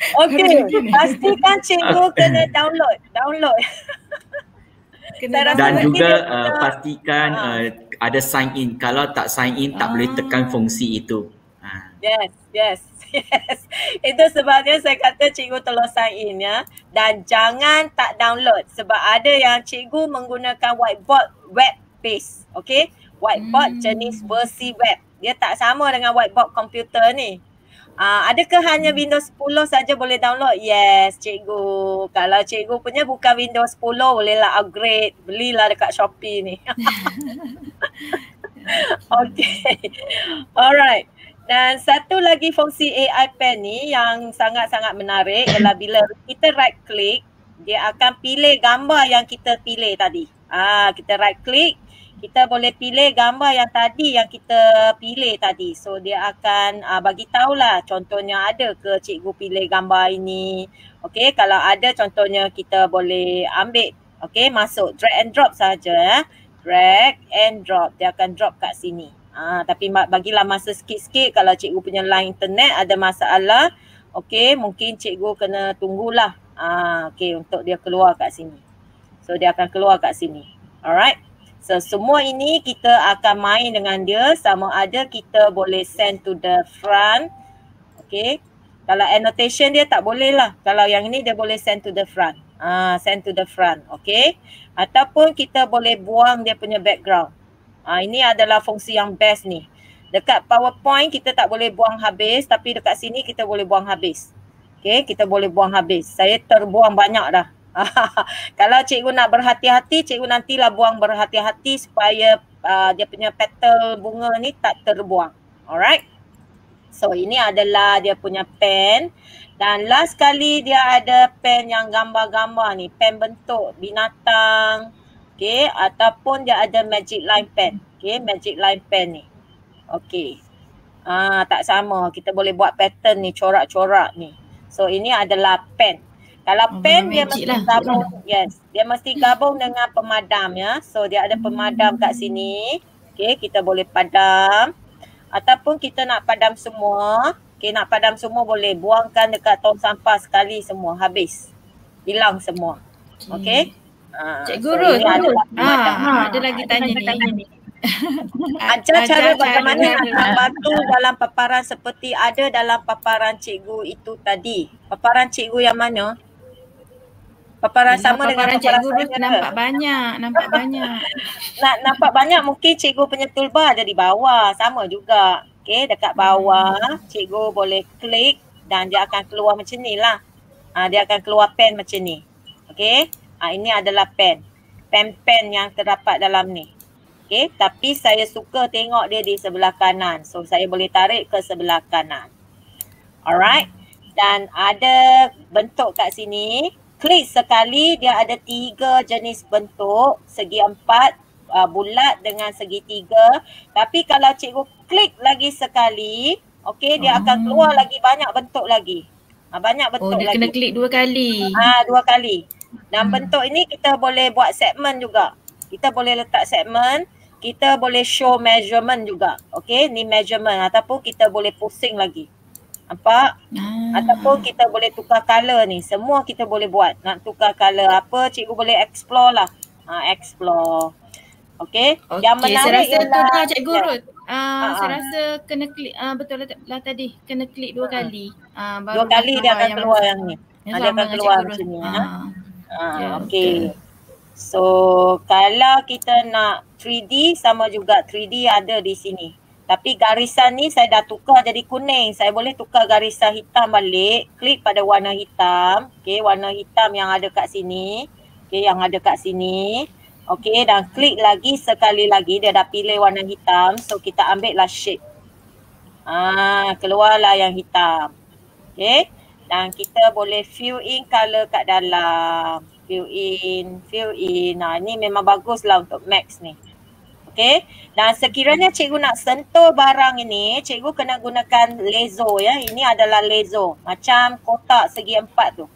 B: Okay, pastikan Cik Guru kena download. Download. *laughs*
D: Kena dan juga uh, pastikan uh, ada sign in. Kalau tak sign in, tak ah. boleh tekan fungsi itu.
B: Yes, yes. *laughs* Yes. Itu sebabnya saya kata cikgu tolong sign in ya. Dan jangan tak download sebab ada yang cikgu menggunakan whiteboard web based. Okay. Whiteboard hmm. jenis versi web. Dia tak sama dengan whiteboard komputer ni. Uh, adakah hanya Windows 10 saja boleh download? Yes, cikgu. Kalau cikgu punya bukan Windows 10, bolehlah upgrade. Belilah dekat Shopee ni. *laughs* okay. Alright. Dan satu lagi fungsi AI Pen ni yang sangat-sangat menarik *coughs* ialah bila kita right click, dia akan pilih gambar yang kita pilih tadi. Ah, kita right click, kita boleh pilih gambar yang tadi yang kita pilih tadi. So dia akan uh, bagi tahulah contohnya ada ke cikgu pilih gambar ini. Okey, kalau ada contohnya kita boleh ambil okey masuk drag and drop saja ya. Drag and drop. Dia akan drop kat sini. Ha, tapi bagilah masa sikit-sikit kalau cikgu punya line internet ada masalah. Okey, mungkin cikgu kena tunggulah. Ha, okey, untuk dia keluar kat sini. So dia akan keluar kat sini. Alright. So semua ini kita akan main dengan dia sama ada kita boleh send to the front. Okay. Kalau annotation dia tak boleh lah. Kalau yang ini dia boleh send to the front. Ah, send to the front. Okay. Ataupun kita boleh buang dia punya background. Ha, ini adalah fungsi yang best ni. Dekat PowerPoint kita tak boleh buang habis tapi dekat sini kita boleh buang habis. Okay, kita boleh buang habis. Saya terbuang banyak dah. *laughs* Kalau cikgu nak berhati-hati, cikgu nantilah buang berhati-hati supaya uh, dia punya petal bunga ni tak terbuang. Alright. So ini adalah dia punya pen. Dan last kali dia ada pen yang gambar-gambar ni. Pen bentuk binatang, Okay, ataupun dia ada magic line pen. Okay, magic line pen ni. Okay. Ah, tak sama. Kita boleh buat pattern ni, corak-corak ni. So ini adalah pen. Kalau oh, pen dia mesti lah. gabung, yes. Dia mesti gabung dengan pemadam ya. So dia ada pemadam kat sini. Okay, kita boleh padam. Ataupun kita nak padam semua. Okay, nak padam semua boleh. Buangkan dekat tong sampah sekali semua. Habis. Hilang semua. Okay.
C: Ah, Cik Guru, so ada, ah, ha, ada lagi tanya ni. *laughs*
B: Ajar cara bagaimana nak batu dalam paparan seperti ada dalam paparan cikgu itu tadi. Paparan cikgu yang mana? Paparan sama
C: paparan dengan paparan cikgu saya nampak banyak, nampak *laughs* banyak.
B: nak nampak banyak mungkin cikgu punya toolbar ada di bawah, sama juga. Okey, dekat bawah hmm. cikgu boleh klik dan dia akan keluar macam ni lah. Ha, dia akan keluar pen macam ni. Okey. Ha, ini adalah pen. Pen-pen yang terdapat dalam ni. Okay, tapi saya suka tengok dia di sebelah kanan. So saya boleh tarik ke sebelah kanan. Alright. Dan ada bentuk kat sini. Klik sekali dia ada tiga jenis bentuk. Segi empat, uh, bulat dengan segi tiga. Tapi kalau cikgu klik lagi sekali, okay, dia akan keluar lagi banyak bentuk lagi. Ha, banyak bentuk lagi. Oh, dia
C: lagi. kena klik dua kali.
B: Ah, ha, dua kali. Dan hmm. bentuk ini kita boleh buat segmen juga. Kita boleh letak segmen, kita boleh show measurement juga. Okay, ni measurement ataupun kita boleh pusing lagi. Nampak? Hmm. Ataupun kita boleh tukar color ni. Semua kita boleh buat. Nak tukar color apa, cikgu boleh explore lah. Ha, explore. Okay.
C: okay. Yang menarik saya rasa ialah, tu dah cikgu ya. Ruth. Uh, uh-huh. Saya rasa kena klik, uh, betul lah, lah tadi. Kena klik dua uh-huh. kali.
B: Uh, dua kali dia akan keluar yang ni. Yang dia akan keluar macam ni. Uh. Ha, yeah, okay. So kalau kita nak 3D sama juga 3D ada di sini. Tapi garisan ni saya dah tukar jadi kuning. Saya boleh tukar garisan hitam balik. Klik pada warna hitam. Okay, warna hitam yang ada kat sini. Okay, yang ada kat sini. Okay, dan klik lagi sekali lagi. Dia dah pilih warna hitam. So kita ambil lah shade. Ah, keluarlah yang hitam. Okay dan kita boleh fill in color kat dalam. fill in, fill in. Nah, ini memang baguslah untuk Max ni. Okay. Dan sekiranya cikgu nak sentuh barang ini, cikgu kena gunakan lezo ya. Ini adalah lezo. Macam kotak segi empat tu.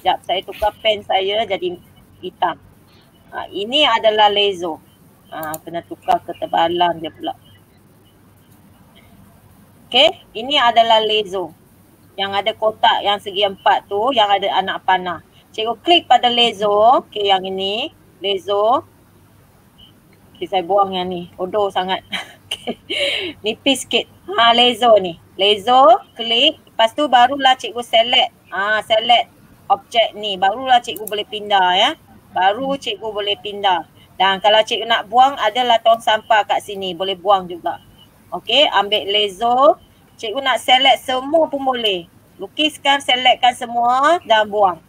B: Sekejap saya tukar pen saya jadi hitam. Ha, ini adalah lezo. Ha, kena tukar ketebalan dia pula. Okay. Ini adalah lezo. Yang ada kotak yang segi empat tu yang ada anak panah. Cikgu klik pada lezo. Okay yang ini. Lezo. Okay, saya buang yang ni. Bodoh sangat. *laughs* okay. Nipis sikit. Ha, lezo ni. Lezo, klik. Lepas tu barulah cikgu select. Ha, select objek ni. Barulah cikgu boleh pindah ya. Baru cikgu boleh pindah. Dan kalau cikgu nak buang, adalah tong sampah kat sini. Boleh buang juga. Okay, ambil lezo. Cikgu nak select semua pun boleh. Lukiskan, selectkan semua dan buang.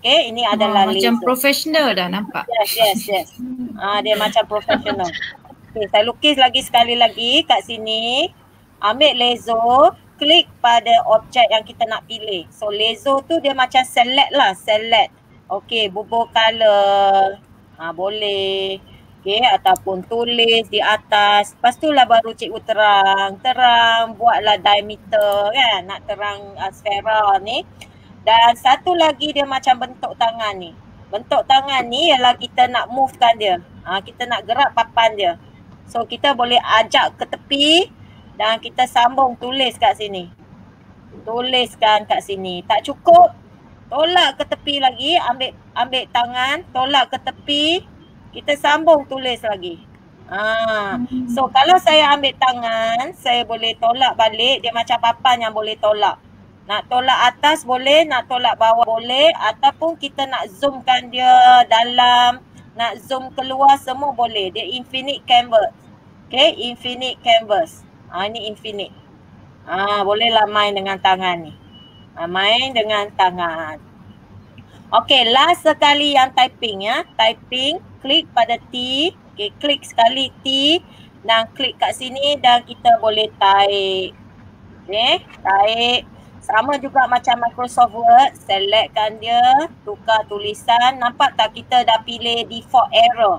B: Okay, ini adalah
C: oh, Macam profesional dah nampak.
B: Yes, yes, yes. Ah, dia macam profesional. Okay, saya lukis lagi sekali lagi kat sini. Ambil lezo, klik pada objek yang kita nak pilih. So lezo tu dia macam select lah, select. Okay, bubur color. Ah, boleh. Okay, ataupun tulis di atas. Lepas tu lah baru cikgu terang. Terang, buatlah diameter kan. Nak terang uh, sfera ni. Dan satu lagi dia macam bentuk tangan ni. Bentuk tangan ni ialah kita nak movekan dia. Ha, kita nak gerak papan dia. So kita boleh ajak ke tepi dan kita sambung tulis kat sini. Tuliskan kat sini. Tak cukup, tolak ke tepi lagi, ambil ambil tangan, tolak ke tepi, kita sambung tulis lagi. Ha. So kalau saya ambil tangan, saya boleh tolak balik, dia macam papan yang boleh tolak. Nak tolak atas boleh, nak tolak bawah boleh ataupun kita nak zoomkan dia dalam, nak zoom keluar semua boleh. Dia infinite canvas. Okay, infinite canvas. Ha, ini infinite. Ha, bolehlah main dengan tangan ni. Ha, main dengan tangan. Okay, last sekali yang typing ya. Typing, klik pada T. Okay, klik sekali T dan klik kat sini dan kita boleh type. Okay, type. Sama juga macam Microsoft Word, selectkan dia, tukar tulisan. Nampak tak kita dah pilih default error.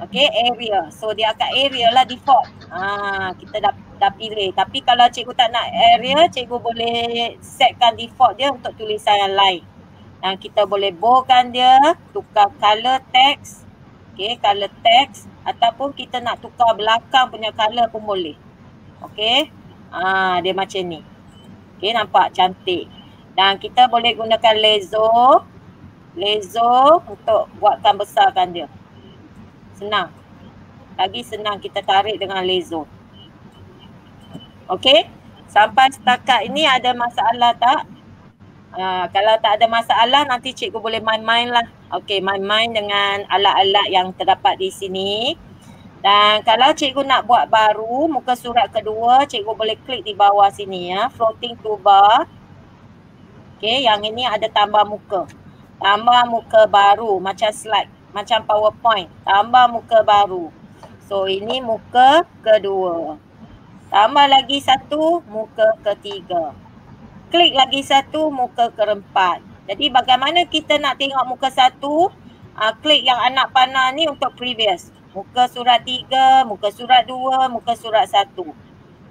B: Okay, area. So dia akan area lah default. Ha, kita dah, dah pilih. Tapi kalau cikgu tak nak area, cikgu boleh setkan default dia untuk tulisan yang lain. Dan kita boleh boldkan dia, tukar color text. Okay, color text. Ataupun kita nak tukar belakang punya color pun boleh. Okay, ha, dia macam ni. Okay, nampak cantik. Dan kita boleh gunakan lezo. Lezo untuk buatkan besarkan dia. Senang. Lagi senang kita tarik dengan lezo. Okay. Sampai setakat ini ada masalah tak? Uh, kalau tak ada masalah nanti cikgu boleh main-main lah. Okay, main-main dengan alat-alat yang terdapat di sini. Dan kalau cikgu nak buat baru muka surat kedua, cikgu boleh klik di bawah sini ya, floating toolbar. Okay, yang ini ada tambah muka. Tambah muka baru macam slide, macam PowerPoint. Tambah muka baru. So ini muka kedua. Tambah lagi satu, muka ketiga. Klik lagi satu, muka keempat. Jadi bagaimana kita nak tengok muka satu, uh, klik yang anak panah ni untuk previous. Muka surat tiga, muka surat dua, muka surat satu.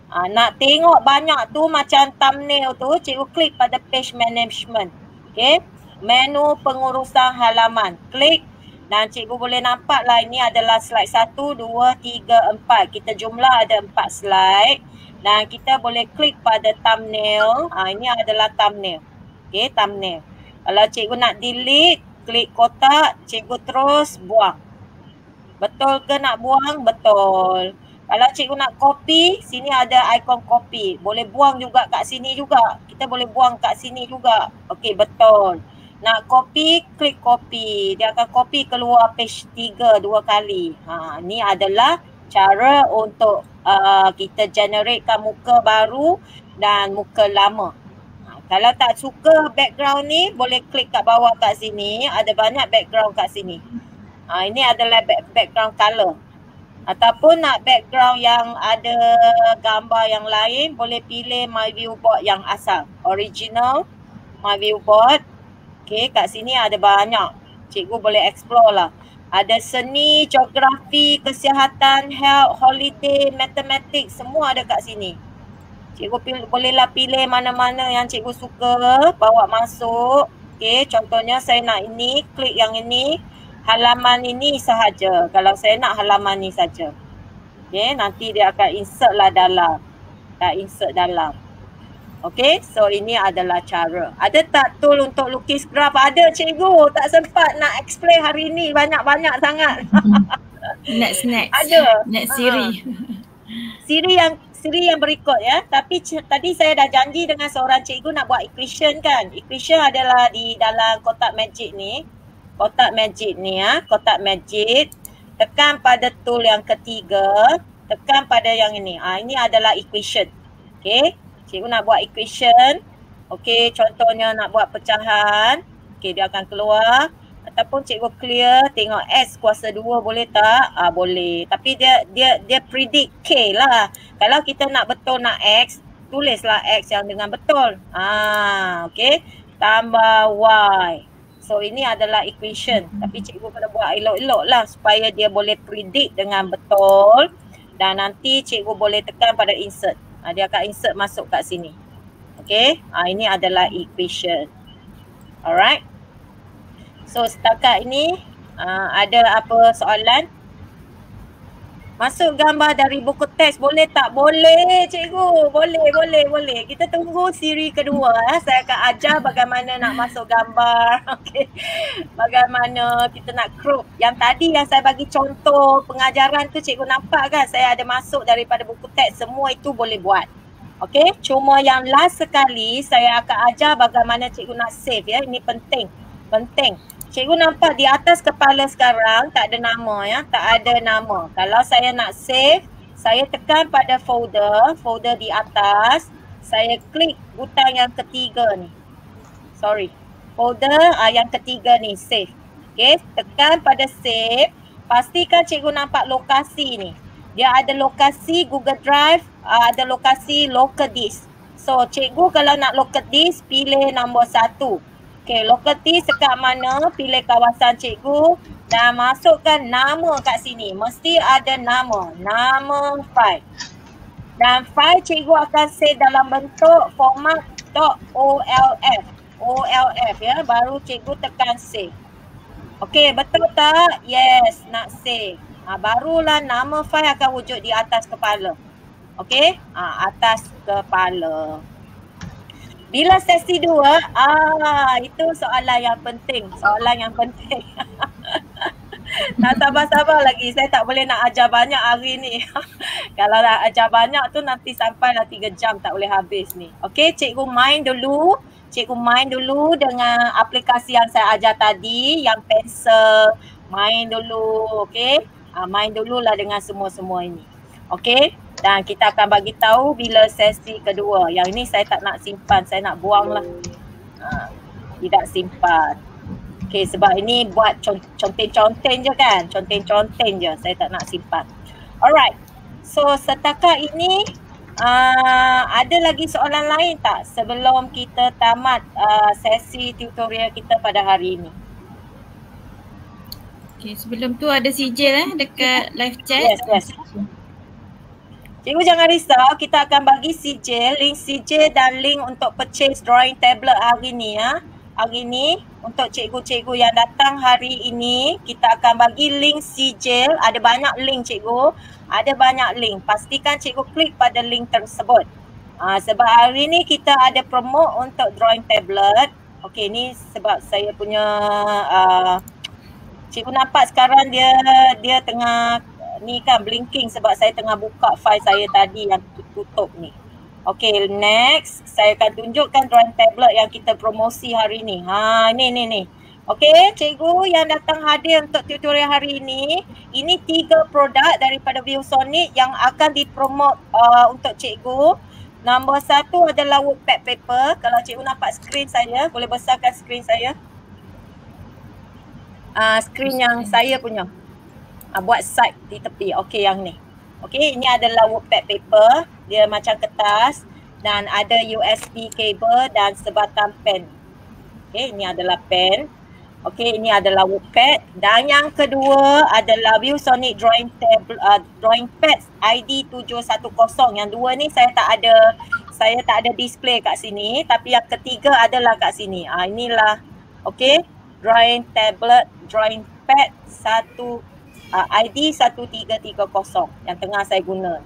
B: Ha, nak tengok banyak tu macam thumbnail tu, cikgu klik pada page management. Okay. Menu pengurusan halaman. Klik dan cikgu boleh nampak lah ini adalah slide satu, dua, tiga, empat. Kita jumlah ada empat slide. Dan kita boleh klik pada thumbnail. Ha, ini adalah thumbnail. Okay, thumbnail. Kalau cikgu nak delete, klik kotak, cikgu terus buang. Betul ke nak buang? Betul. Kalau cikgu nak copy, sini ada ikon copy. Boleh buang juga kat sini juga. Kita boleh buang kat sini juga. Okey, betul. Nak copy, klik copy. Dia akan copy keluar page tiga dua kali. Ha, ni adalah cara untuk uh, kita generatekan muka baru dan muka lama. Ha, kalau tak suka background ni, boleh klik kat bawah kat sini. Ada banyak background kat sini. Ha, ini adalah back, background color. Ataupun nak background yang ada gambar yang lain, boleh pilih my viewboard yang asal. Original, my viewboard. Okay, kat sini ada banyak. Cikgu boleh explore lah. Ada seni, geografi, kesihatan, health, holiday, matematik, semua ada kat sini. Cikgu pilih, bolehlah pilih mana-mana yang cikgu suka, bawa masuk. Okay, contohnya saya nak ini, klik yang ini. Halaman ini sahaja. Kalau saya nak halaman ni saja. Okay, nanti dia akan insert lah dalam. Tak insert dalam. Okay, so ini adalah cara. Ada tak tool untuk lukis graf? Ada cikgu, tak sempat nak explain hari ni banyak-banyak sangat. *laughs*
C: next next.
B: Ada.
C: Next siri.
B: Uh, siri yang siri yang berikut ya. Tapi c- tadi saya dah janji dengan seorang cikgu nak buat equation kan. Equation adalah di dalam kotak magic ni. Kotak magic ni ya, kotak magic. Tekan pada tool yang ketiga, tekan pada yang ini. Ah ini adalah equation. Okay. Cikgu nak buat equation. Okey, contohnya nak buat pecahan. Okey, dia akan keluar. Ataupun cikgu clear tengok S kuasa 2 boleh tak? Ah boleh. Tapi dia dia dia predict K lah. Kalau kita nak betul nak X, tulislah X yang dengan betul. Ah, okey. Tambah Y. So ini adalah equation. Tapi cikgu kena buat elok-elok lah supaya dia boleh predict dengan betul. Dan nanti cikgu boleh tekan pada insert. Ha, dia akan insert masuk kat sini. Okay. Ha, ini adalah equation. Alright. So setakat ini uh, ada apa soalan? Masuk gambar dari buku teks boleh tak? Boleh cikgu. Boleh, boleh, boleh. Kita tunggu siri kedua. Eh. Saya akan ajar bagaimana nak masuk gambar. *laughs* Okay. Bagaimana kita nak crop. Yang tadi yang saya bagi contoh pengajaran tu cikgu nampak kan saya ada masuk daripada buku teks. Semua itu boleh buat. Okay. Cuma yang last sekali saya akan ajar bagaimana cikgu nak save ya. Ini penting. Penting. Cikgu nampak di atas kepala sekarang tak ada nama ya, tak ada nama. Kalau saya nak save, saya tekan pada folder, folder di atas, saya klik butang yang ketiga ni. Sorry. Folder uh, yang ketiga ni, save. Okay, tekan pada save. Pastikan cikgu nampak lokasi ni. Dia ada lokasi Google Drive, uh, ada lokasi local disk. So cikgu kalau nak local disk, pilih nombor satu. Okay, lokasi sekat mana, pilih kawasan cikgu dan masukkan nama kat sini. Mesti ada nama, nama file. Dan file cikgu akan save dalam bentuk format .olf. OLF ya, baru cikgu tekan save. Okay, betul tak? Yes, nak save. Ha, barulah nama file akan wujud di atas kepala. Okay, ha, atas kepala. Bila sesi dua, ah itu soalan yang penting, soalan yang penting. *laughs* nak sabar-sabar lagi, saya tak boleh nak ajar banyak hari ni. *laughs* Kalau nak ajar banyak tu nanti sampai lah tiga jam tak boleh habis ni. Okay, cikgu main dulu. Cikgu main dulu dengan aplikasi yang saya ajar tadi, yang pencil. Main dulu, okay. Ah, main dululah dengan semua-semua ini. Okay dan kita akan bagi tahu bila sesi kedua. Yang ini saya tak nak simpan, saya nak buang lah. Ha, tidak simpan. Okay, sebab ini buat conteng-conteng je kan? Conteng-conteng je, saya tak nak simpan. Alright, so setakat ini uh, ada lagi soalan lain tak sebelum kita tamat uh, sesi tutorial kita pada hari ini?
C: Okay, sebelum tu ada sijil eh dekat live chat.
B: Yes, yes. Cikgu jangan risau, kita akan bagi sijil, link sijil dan link untuk purchase drawing tablet hari ni ya. Hari ni untuk cikgu-cikgu yang datang hari ini, kita akan bagi link sijil. Ada banyak link cikgu, ada banyak link. Pastikan cikgu klik pada link tersebut. Ha, sebab hari ni kita ada promo untuk drawing tablet. Okey ni sebab saya punya uh, cikgu nampak sekarang dia dia tengah ni kan blinking sebab saya tengah buka file saya tadi yang tutup ni. Okay next saya akan tunjukkan drawing tablet yang kita promosi hari ni. Ha ni ni ni. Okay cikgu yang datang hadir untuk tutorial hari ini. Ini tiga produk daripada ViewSonic yang akan dipromot uh, untuk cikgu. Nombor satu adalah Woodpad paper. Kalau cikgu nampak skrin saya, boleh besarkan skrin saya. Uh, skrin yang saya punya uh, buat side di tepi. Okey yang ni. Okey ini adalah woodpad paper. Dia macam kertas dan ada USB cable dan sebatang pen. Okay, ini adalah pen. Okay, ini adalah Woodpad. Dan yang kedua adalah ViewSonic Drawing Tab, uh, Drawing Pad ID 710. Yang dua ni saya tak ada saya tak ada display kat sini. Tapi yang ketiga adalah kat sini. Ah, inilah okay. Drawing Tablet, Drawing Pad uh, ID 1330 yang tengah saya guna.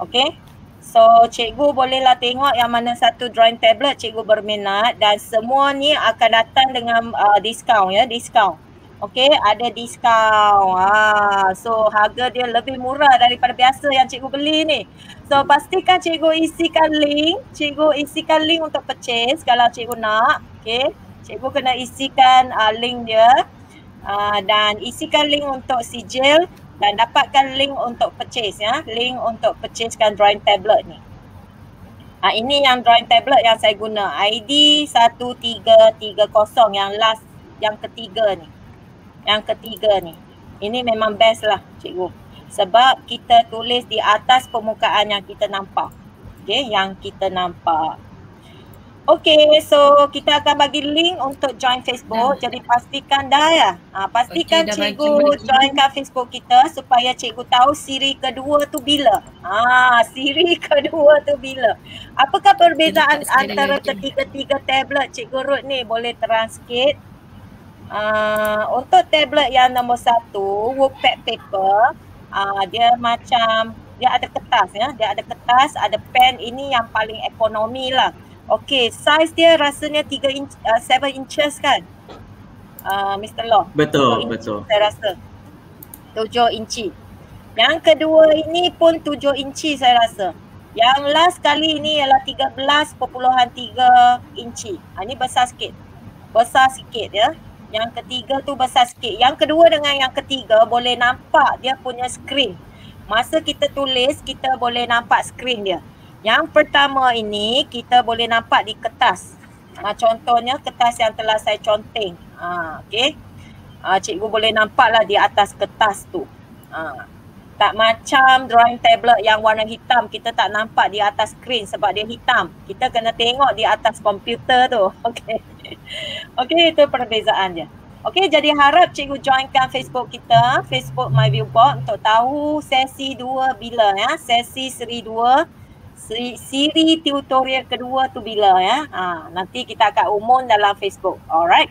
B: Okay. So cikgu bolehlah tengok yang mana satu drawing tablet cikgu berminat dan semua ni akan datang dengan uh, diskaun ya, diskaun. Okay, ada diskaun. Ha, so harga dia lebih murah daripada biasa yang cikgu beli ni. So pastikan cikgu isikan link, cikgu isikan link untuk purchase kalau cikgu nak. Okay, cikgu kena isikan uh, link dia uh, dan isikan link untuk sijil dan dapatkan link untuk purchase ya, link untuk purchasekan drawing tablet ni. Ha, ini yang drawing tablet yang saya guna, ID 1330 yang last, yang ketiga ni. Yang ketiga ni. Ini memang best lah cikgu. Sebab kita tulis di atas permukaan yang kita nampak. Okay, yang kita nampak. Okay, so kita akan bagi link untuk join Facebook. Dah. Jadi pastikan dah ya. Ha, pastikan okay, cikgu joinkan Facebook kita supaya cikgu tahu siri kedua tu bila. Ha, siri *laughs* kedua tu bila. Apakah perbezaan antara ketiga-tiga tablet cikgu Ruth ni? Boleh terang sikit. Uh, untuk tablet yang nombor satu, Woodpad paper, uh, dia macam, dia ada kertas ya. Dia ada kertas, ada pen. Ini yang paling ekonomi lah. Okay, size dia rasanya 3 inch, uh, 7 inches kan? Uh, Mr. Law.
D: Betul, betul.
B: Saya rasa. 7 inci. Yang kedua ini pun 7 inci saya rasa. Yang last kali ini ialah 13.3 inci. Ha, ini besar sikit. Besar sikit ya. Yang ketiga tu besar sikit. Yang kedua dengan yang ketiga boleh nampak dia punya screen. Masa kita tulis, kita boleh nampak screen dia. Yang pertama ini kita boleh nampak di kertas. Ha, contohnya kertas yang telah saya conteng. Ha, okay. Ha, cikgu boleh nampaklah di atas kertas tu. Ha, tak macam drawing tablet yang warna hitam kita tak nampak di atas screen sebab dia hitam. Kita kena tengok di atas komputer tu. *laughs* Okay. Okay itu perbezaan dia. Okay jadi harap cikgu joinkan Facebook kita. Facebook My Viewboard untuk tahu sesi dua bila ya. Sesi seri dua siri tutorial kedua tu bila ya. Ha, nanti kita akan umum dalam Facebook. Alright.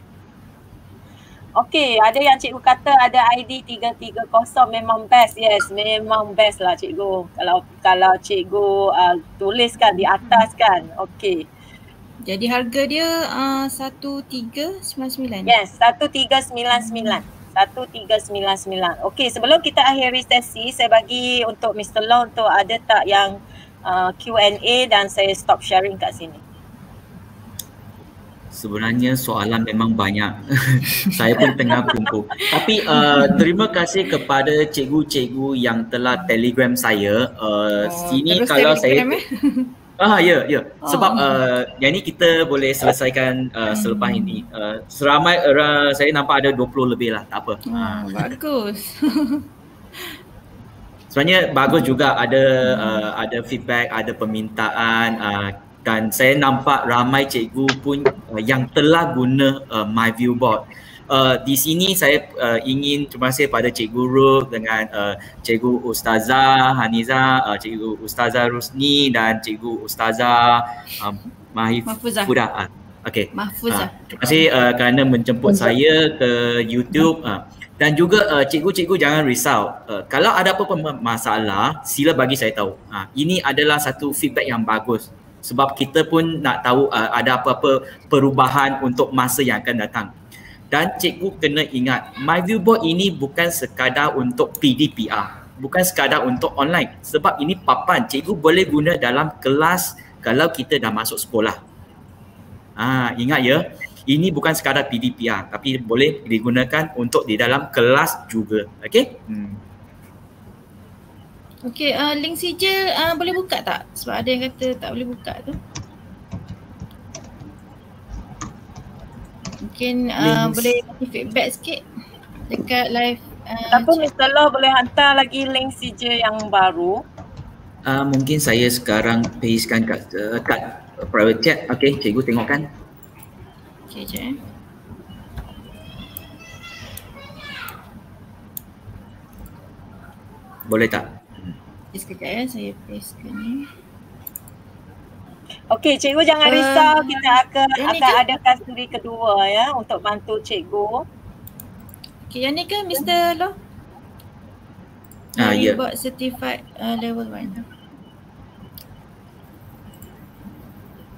B: Okay, ada yang cikgu kata ada ID 330 memang best. Yes, memang best lah cikgu. Kalau kalau cikgu uh, tuliskan di atas kan. Okay.
C: Jadi harga dia uh, 1399.
B: Yes, 1399. 1399. Okey, sebelum kita akhiri sesi, saya bagi untuk Mr. Law untuk ada tak yang uh, Q&A dan saya stop sharing kat sini.
D: Sebenarnya soalan memang banyak. *laughs* saya pun tengah kumpul. Tapi uh, terima kasih kepada cikgu-cikgu yang telah telegram saya. Uh, oh, sini kalau saya eh? *laughs* Ah ya ya sebab oh. uh, yang ni kita boleh selesaikan uh, selepas ini. Uh, seramai uh, saya nampak ada 20 lebih lah tak apa.
C: Oh, uh. bagus. *laughs*
D: sebenarnya bagus juga ada uh, ada feedback, ada permintaan uh, dan saya nampak ramai cikgu pun uh, yang telah guna uh, my viewboard. Uh, di sini saya uh, ingin terima kasih pada Cikgu Ruh dengan uh, Cikgu Ustazah Haniza, uh, Cikgu Ustazah Rusni dan Cikgu Ustazah um, Mahfuzah. Uh, okay. Mahfuzah. Uh, terima kasih uh, kerana menjemput Mahfuzah. saya ke YouTube. Uh, dan juga uh, cikgu-cikgu jangan risau. Uh, kalau ada apa-apa masalah, sila bagi saya tahu. Ha, ini adalah satu feedback yang bagus. Sebab kita pun nak tahu uh, ada apa-apa perubahan untuk masa yang akan datang. Dan cikgu kena ingat, My Viewboard ini bukan sekadar untuk PDPR. Bukan sekadar untuk online. Sebab ini papan, cikgu boleh guna dalam kelas kalau kita dah masuk sekolah. Ha, ingat ya, ini bukan sekadar PDPR tapi boleh digunakan untuk di dalam kelas juga. Okey? Hmm.
C: Okey, uh, link sijil uh, boleh buka tak? Sebab ada yang kata tak boleh buka tu. Mungkin uh, boleh bagi feedback sikit dekat live.
B: Uh, Apa Mr. Law boleh hantar lagi link sijil yang baru?
D: Uh, mungkin saya sekarang pastekan kat, uh, kat private chat. Okey, cikgu tengokkan.
C: Okay, je. Eh.
D: Boleh tak?
C: Sekejap ya, saya pastekan ni.
B: Okey, cikgu jangan uh, risau. Kita akan akan adakan siri kedua ya untuk bantu cikgu.
C: Okey, yang ni kan Mr. Lo? Ah, ya. Yeah. Buat certified uh, level 1.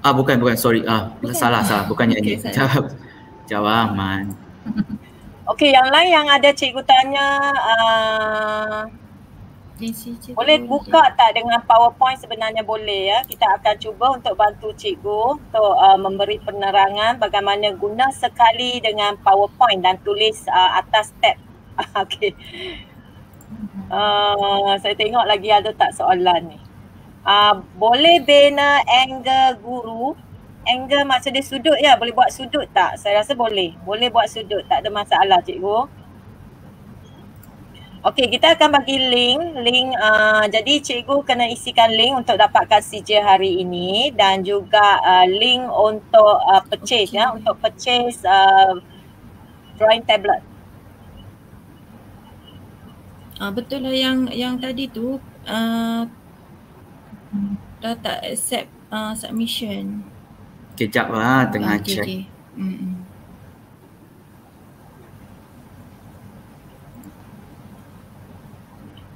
D: Ah bukan bukan sorry ah bukan. salah salah bukannya *laughs* okay, ini jawab jawab man. *laughs*
B: Okey yang lain yang ada cikgu tanya uh, boleh buka tak dengan PowerPoint sebenarnya boleh ya. Kita akan cuba untuk bantu cikgu untuk uh, memberi penerangan bagaimana guna sekali dengan PowerPoint dan tulis uh, atas tab. *laughs* Okey. Uh, saya tengok lagi ada tak soalan ni. Uh, boleh bina angle guru Angle maksud dia sudut ya, boleh buat sudut tak? Saya rasa boleh. Boleh buat sudut, tak ada masalah cikgu. Okey, kita akan bagi link. Link uh, jadi cikgu kena isikan link untuk dapatkan CJ hari ini dan juga uh, link untuk uh, purchase okay. ya, untuk purchase uh, drawing tablet.
C: Uh, betul lah yang yang tadi tu uh, dah tak accept uh, submission.
D: Kejap lah tengah okay, check. Okay. Mm-hmm.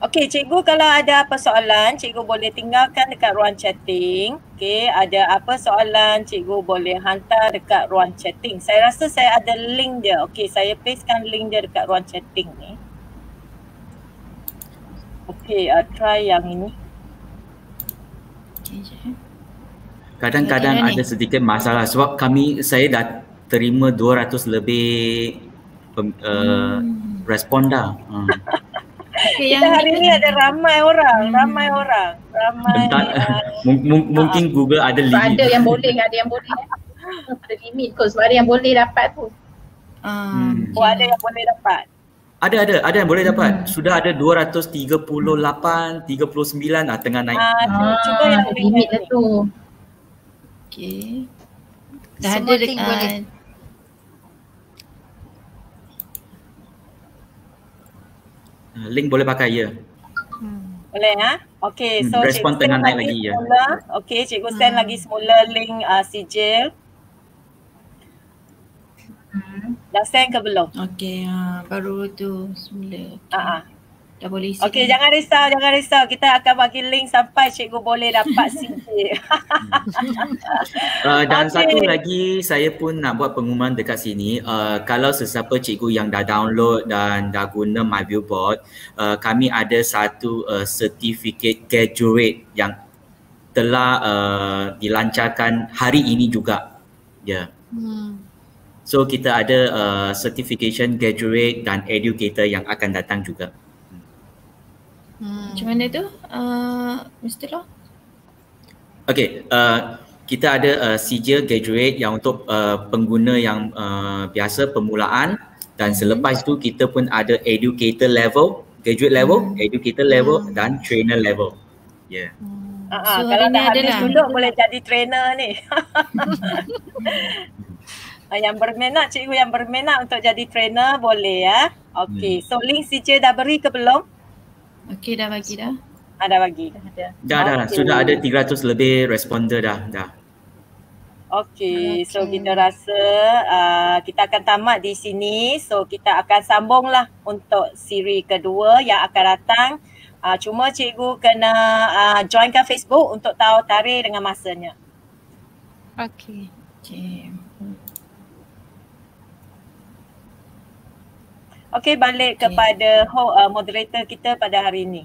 B: Okey, cikgu kalau ada apa soalan, cikgu boleh tinggalkan dekat ruang chatting. Okey, ada apa soalan, cikgu boleh hantar dekat ruang chatting. Saya rasa saya ada link dia. Okey, saya pastekan link dia dekat ruang chatting ni. Okey, uh, try yang ini.
D: Kadang-kadang ada sedikit masalah sebab kami saya dah terima 200 lebih uh, hmm. respon dah. Hmm.
B: Okay, kita hari ni ada ramai orang, hmm. ramai orang, ramai.
D: uh, *laughs* m- mungkin Google ada limit.
A: Ada yang boleh, ada yang boleh. ada limit kot sebab ada yang boleh dapat tu.
B: Hmm. Oh ada yang boleh dapat.
D: Ada ada ada yang boleh dapat. Hmm. Sudah ada 238, 39 ah tengah naik. Ah,
A: ah cuba yang limit lah tu.
C: Okey. Dah ada dekat boleh.
D: Ah, link boleh pakai ya.
B: Hmm. Boleh ha? Okey,
D: hmm, so hmm, respon tengah naik lagi, ya.
B: Okey, cikgu send hmm. lagi semula link uh, sijil. Hmm. Dah send ke belum?
C: Okey, uh, baru tu semula. Okay. Uh-huh. Dah boleh isi.
B: Okey, jangan risau, jangan risau. Kita akan bagi link sampai cikgu boleh dapat sini.
D: uh, *laughs* dan okay. satu lagi, saya pun nak buat pengumuman dekat sini. Uh, kalau sesiapa cikgu yang dah download dan dah guna My Viewboard, uh, kami ada satu uh, certificate graduate yang telah uh, dilancarkan hari ini juga. Ya. Yeah. Hmm. So kita ada uh, certification graduate dan educator yang akan datang juga.
C: Hmm. Macam mana tu? Uh, Mr. Law?
D: Okay, uh, kita ada uh, sijil graduate yang untuk uh, pengguna yang uh, biasa permulaan dan hmm. selepas tu kita pun ada educator level, graduate level, hmm. educator level hmm. dan trainer level.
B: Yeah. Hmm. Uh-huh. So, kalau dah habis duduk boleh jadi trainer ni. *laughs* *laughs* yang berminat, cikgu yang berminat untuk jadi trainer boleh ya. Okay, hmm. so link CJ dah beri ke belum?
C: Okey dah bagi dah.
B: Ada bagi dah.
D: Dah dah, dah. Okay. sudah ada 300 lebih responder dah dah.
B: Okey, okay. so kita rasa uh, kita akan tamat di sini. So kita akan sambunglah untuk siri kedua yang akan datang. Uh, cuma cikgu kena uh, joinkan Facebook untuk tahu tarikh dengan masanya.
C: Okey. Okay.
B: Okey balik okay. kepada uh, moderator kita pada hari ini.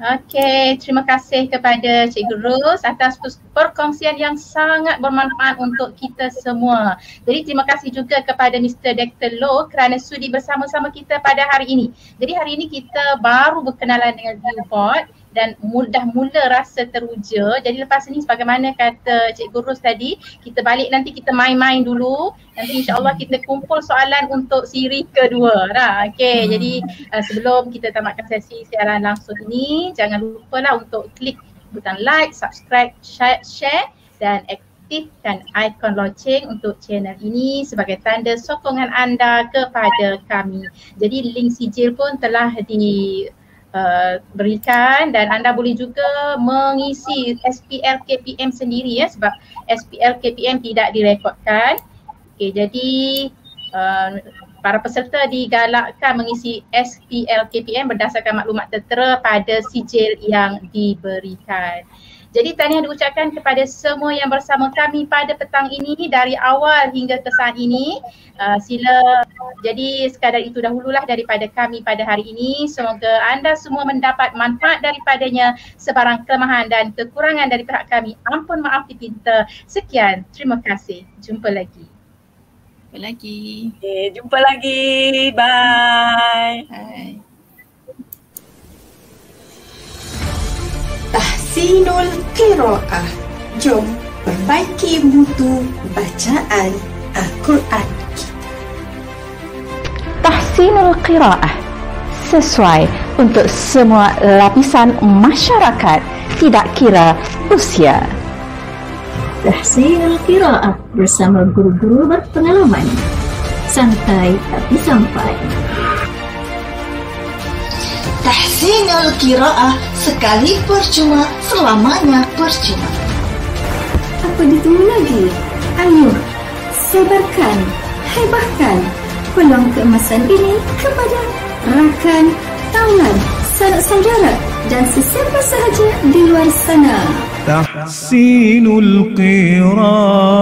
A: Okey, terima kasih kepada Cikgu Rose atas perkongsian yang sangat bermanfaat untuk kita semua. Jadi terima kasih juga kepada Mr. Dr. Low kerana sudi bersama-sama kita pada hari ini. Jadi hari ini kita baru berkenalan dengan Viewport dan dah mula rasa teruja. Jadi lepas ni sebagaimana kata Cik Gurus tadi, kita balik nanti kita main-main dulu. Nanti insyaAllah kita kumpul soalan untuk siri kedua. Dah. Okay, hmm. jadi uh, sebelum kita tamatkan sesi siaran langsung ini, jangan lupa lah untuk klik butang like, subscribe, share, share dan aktifkan ikon loceng untuk channel ini sebagai tanda sokongan anda kepada kami. Jadi link sijil pun telah di uh, berikan dan anda boleh juga mengisi SPL KPM sendiri ya sebab SPL KPM tidak direkodkan. Okey jadi uh, para peserta digalakkan mengisi SPL KPM berdasarkan maklumat tertera pada sijil yang diberikan. Jadi tahniah diucapkan kepada semua yang bersama kami pada petang ini dari awal hingga ke saat ini. Uh, sila jadi sekadar itu dahululah daripada kami pada hari ini. Semoga anda semua mendapat manfaat daripadanya sebarang kelemahan dan kekurangan dari pihak kami. Ampun maaf dipinta. Sekian. Terima kasih. Jumpa lagi.
C: Jumpa lagi.
B: Okay, jumpa lagi. Bye. Bye.
E: Tahsinul Qiraah. Jom perbaiki mutu bacaan Al-Quran
F: Tahsinul Qiraah sesuai untuk semua lapisan masyarakat tidak kira usia.
G: Tahsinul Qiraah bersama guru-guru berpengalaman. Santai tapi sampai.
E: تحسين القراءة sekali percuma selamanya percuma.
G: Apa ditunggu lagi? Ayo, sebarkan, hebahkan peluang keemasan ini kepada rakan, kawan, sanak saudara dan sesiapa sahaja di luar sana.
H: Tahsinul Qira'ah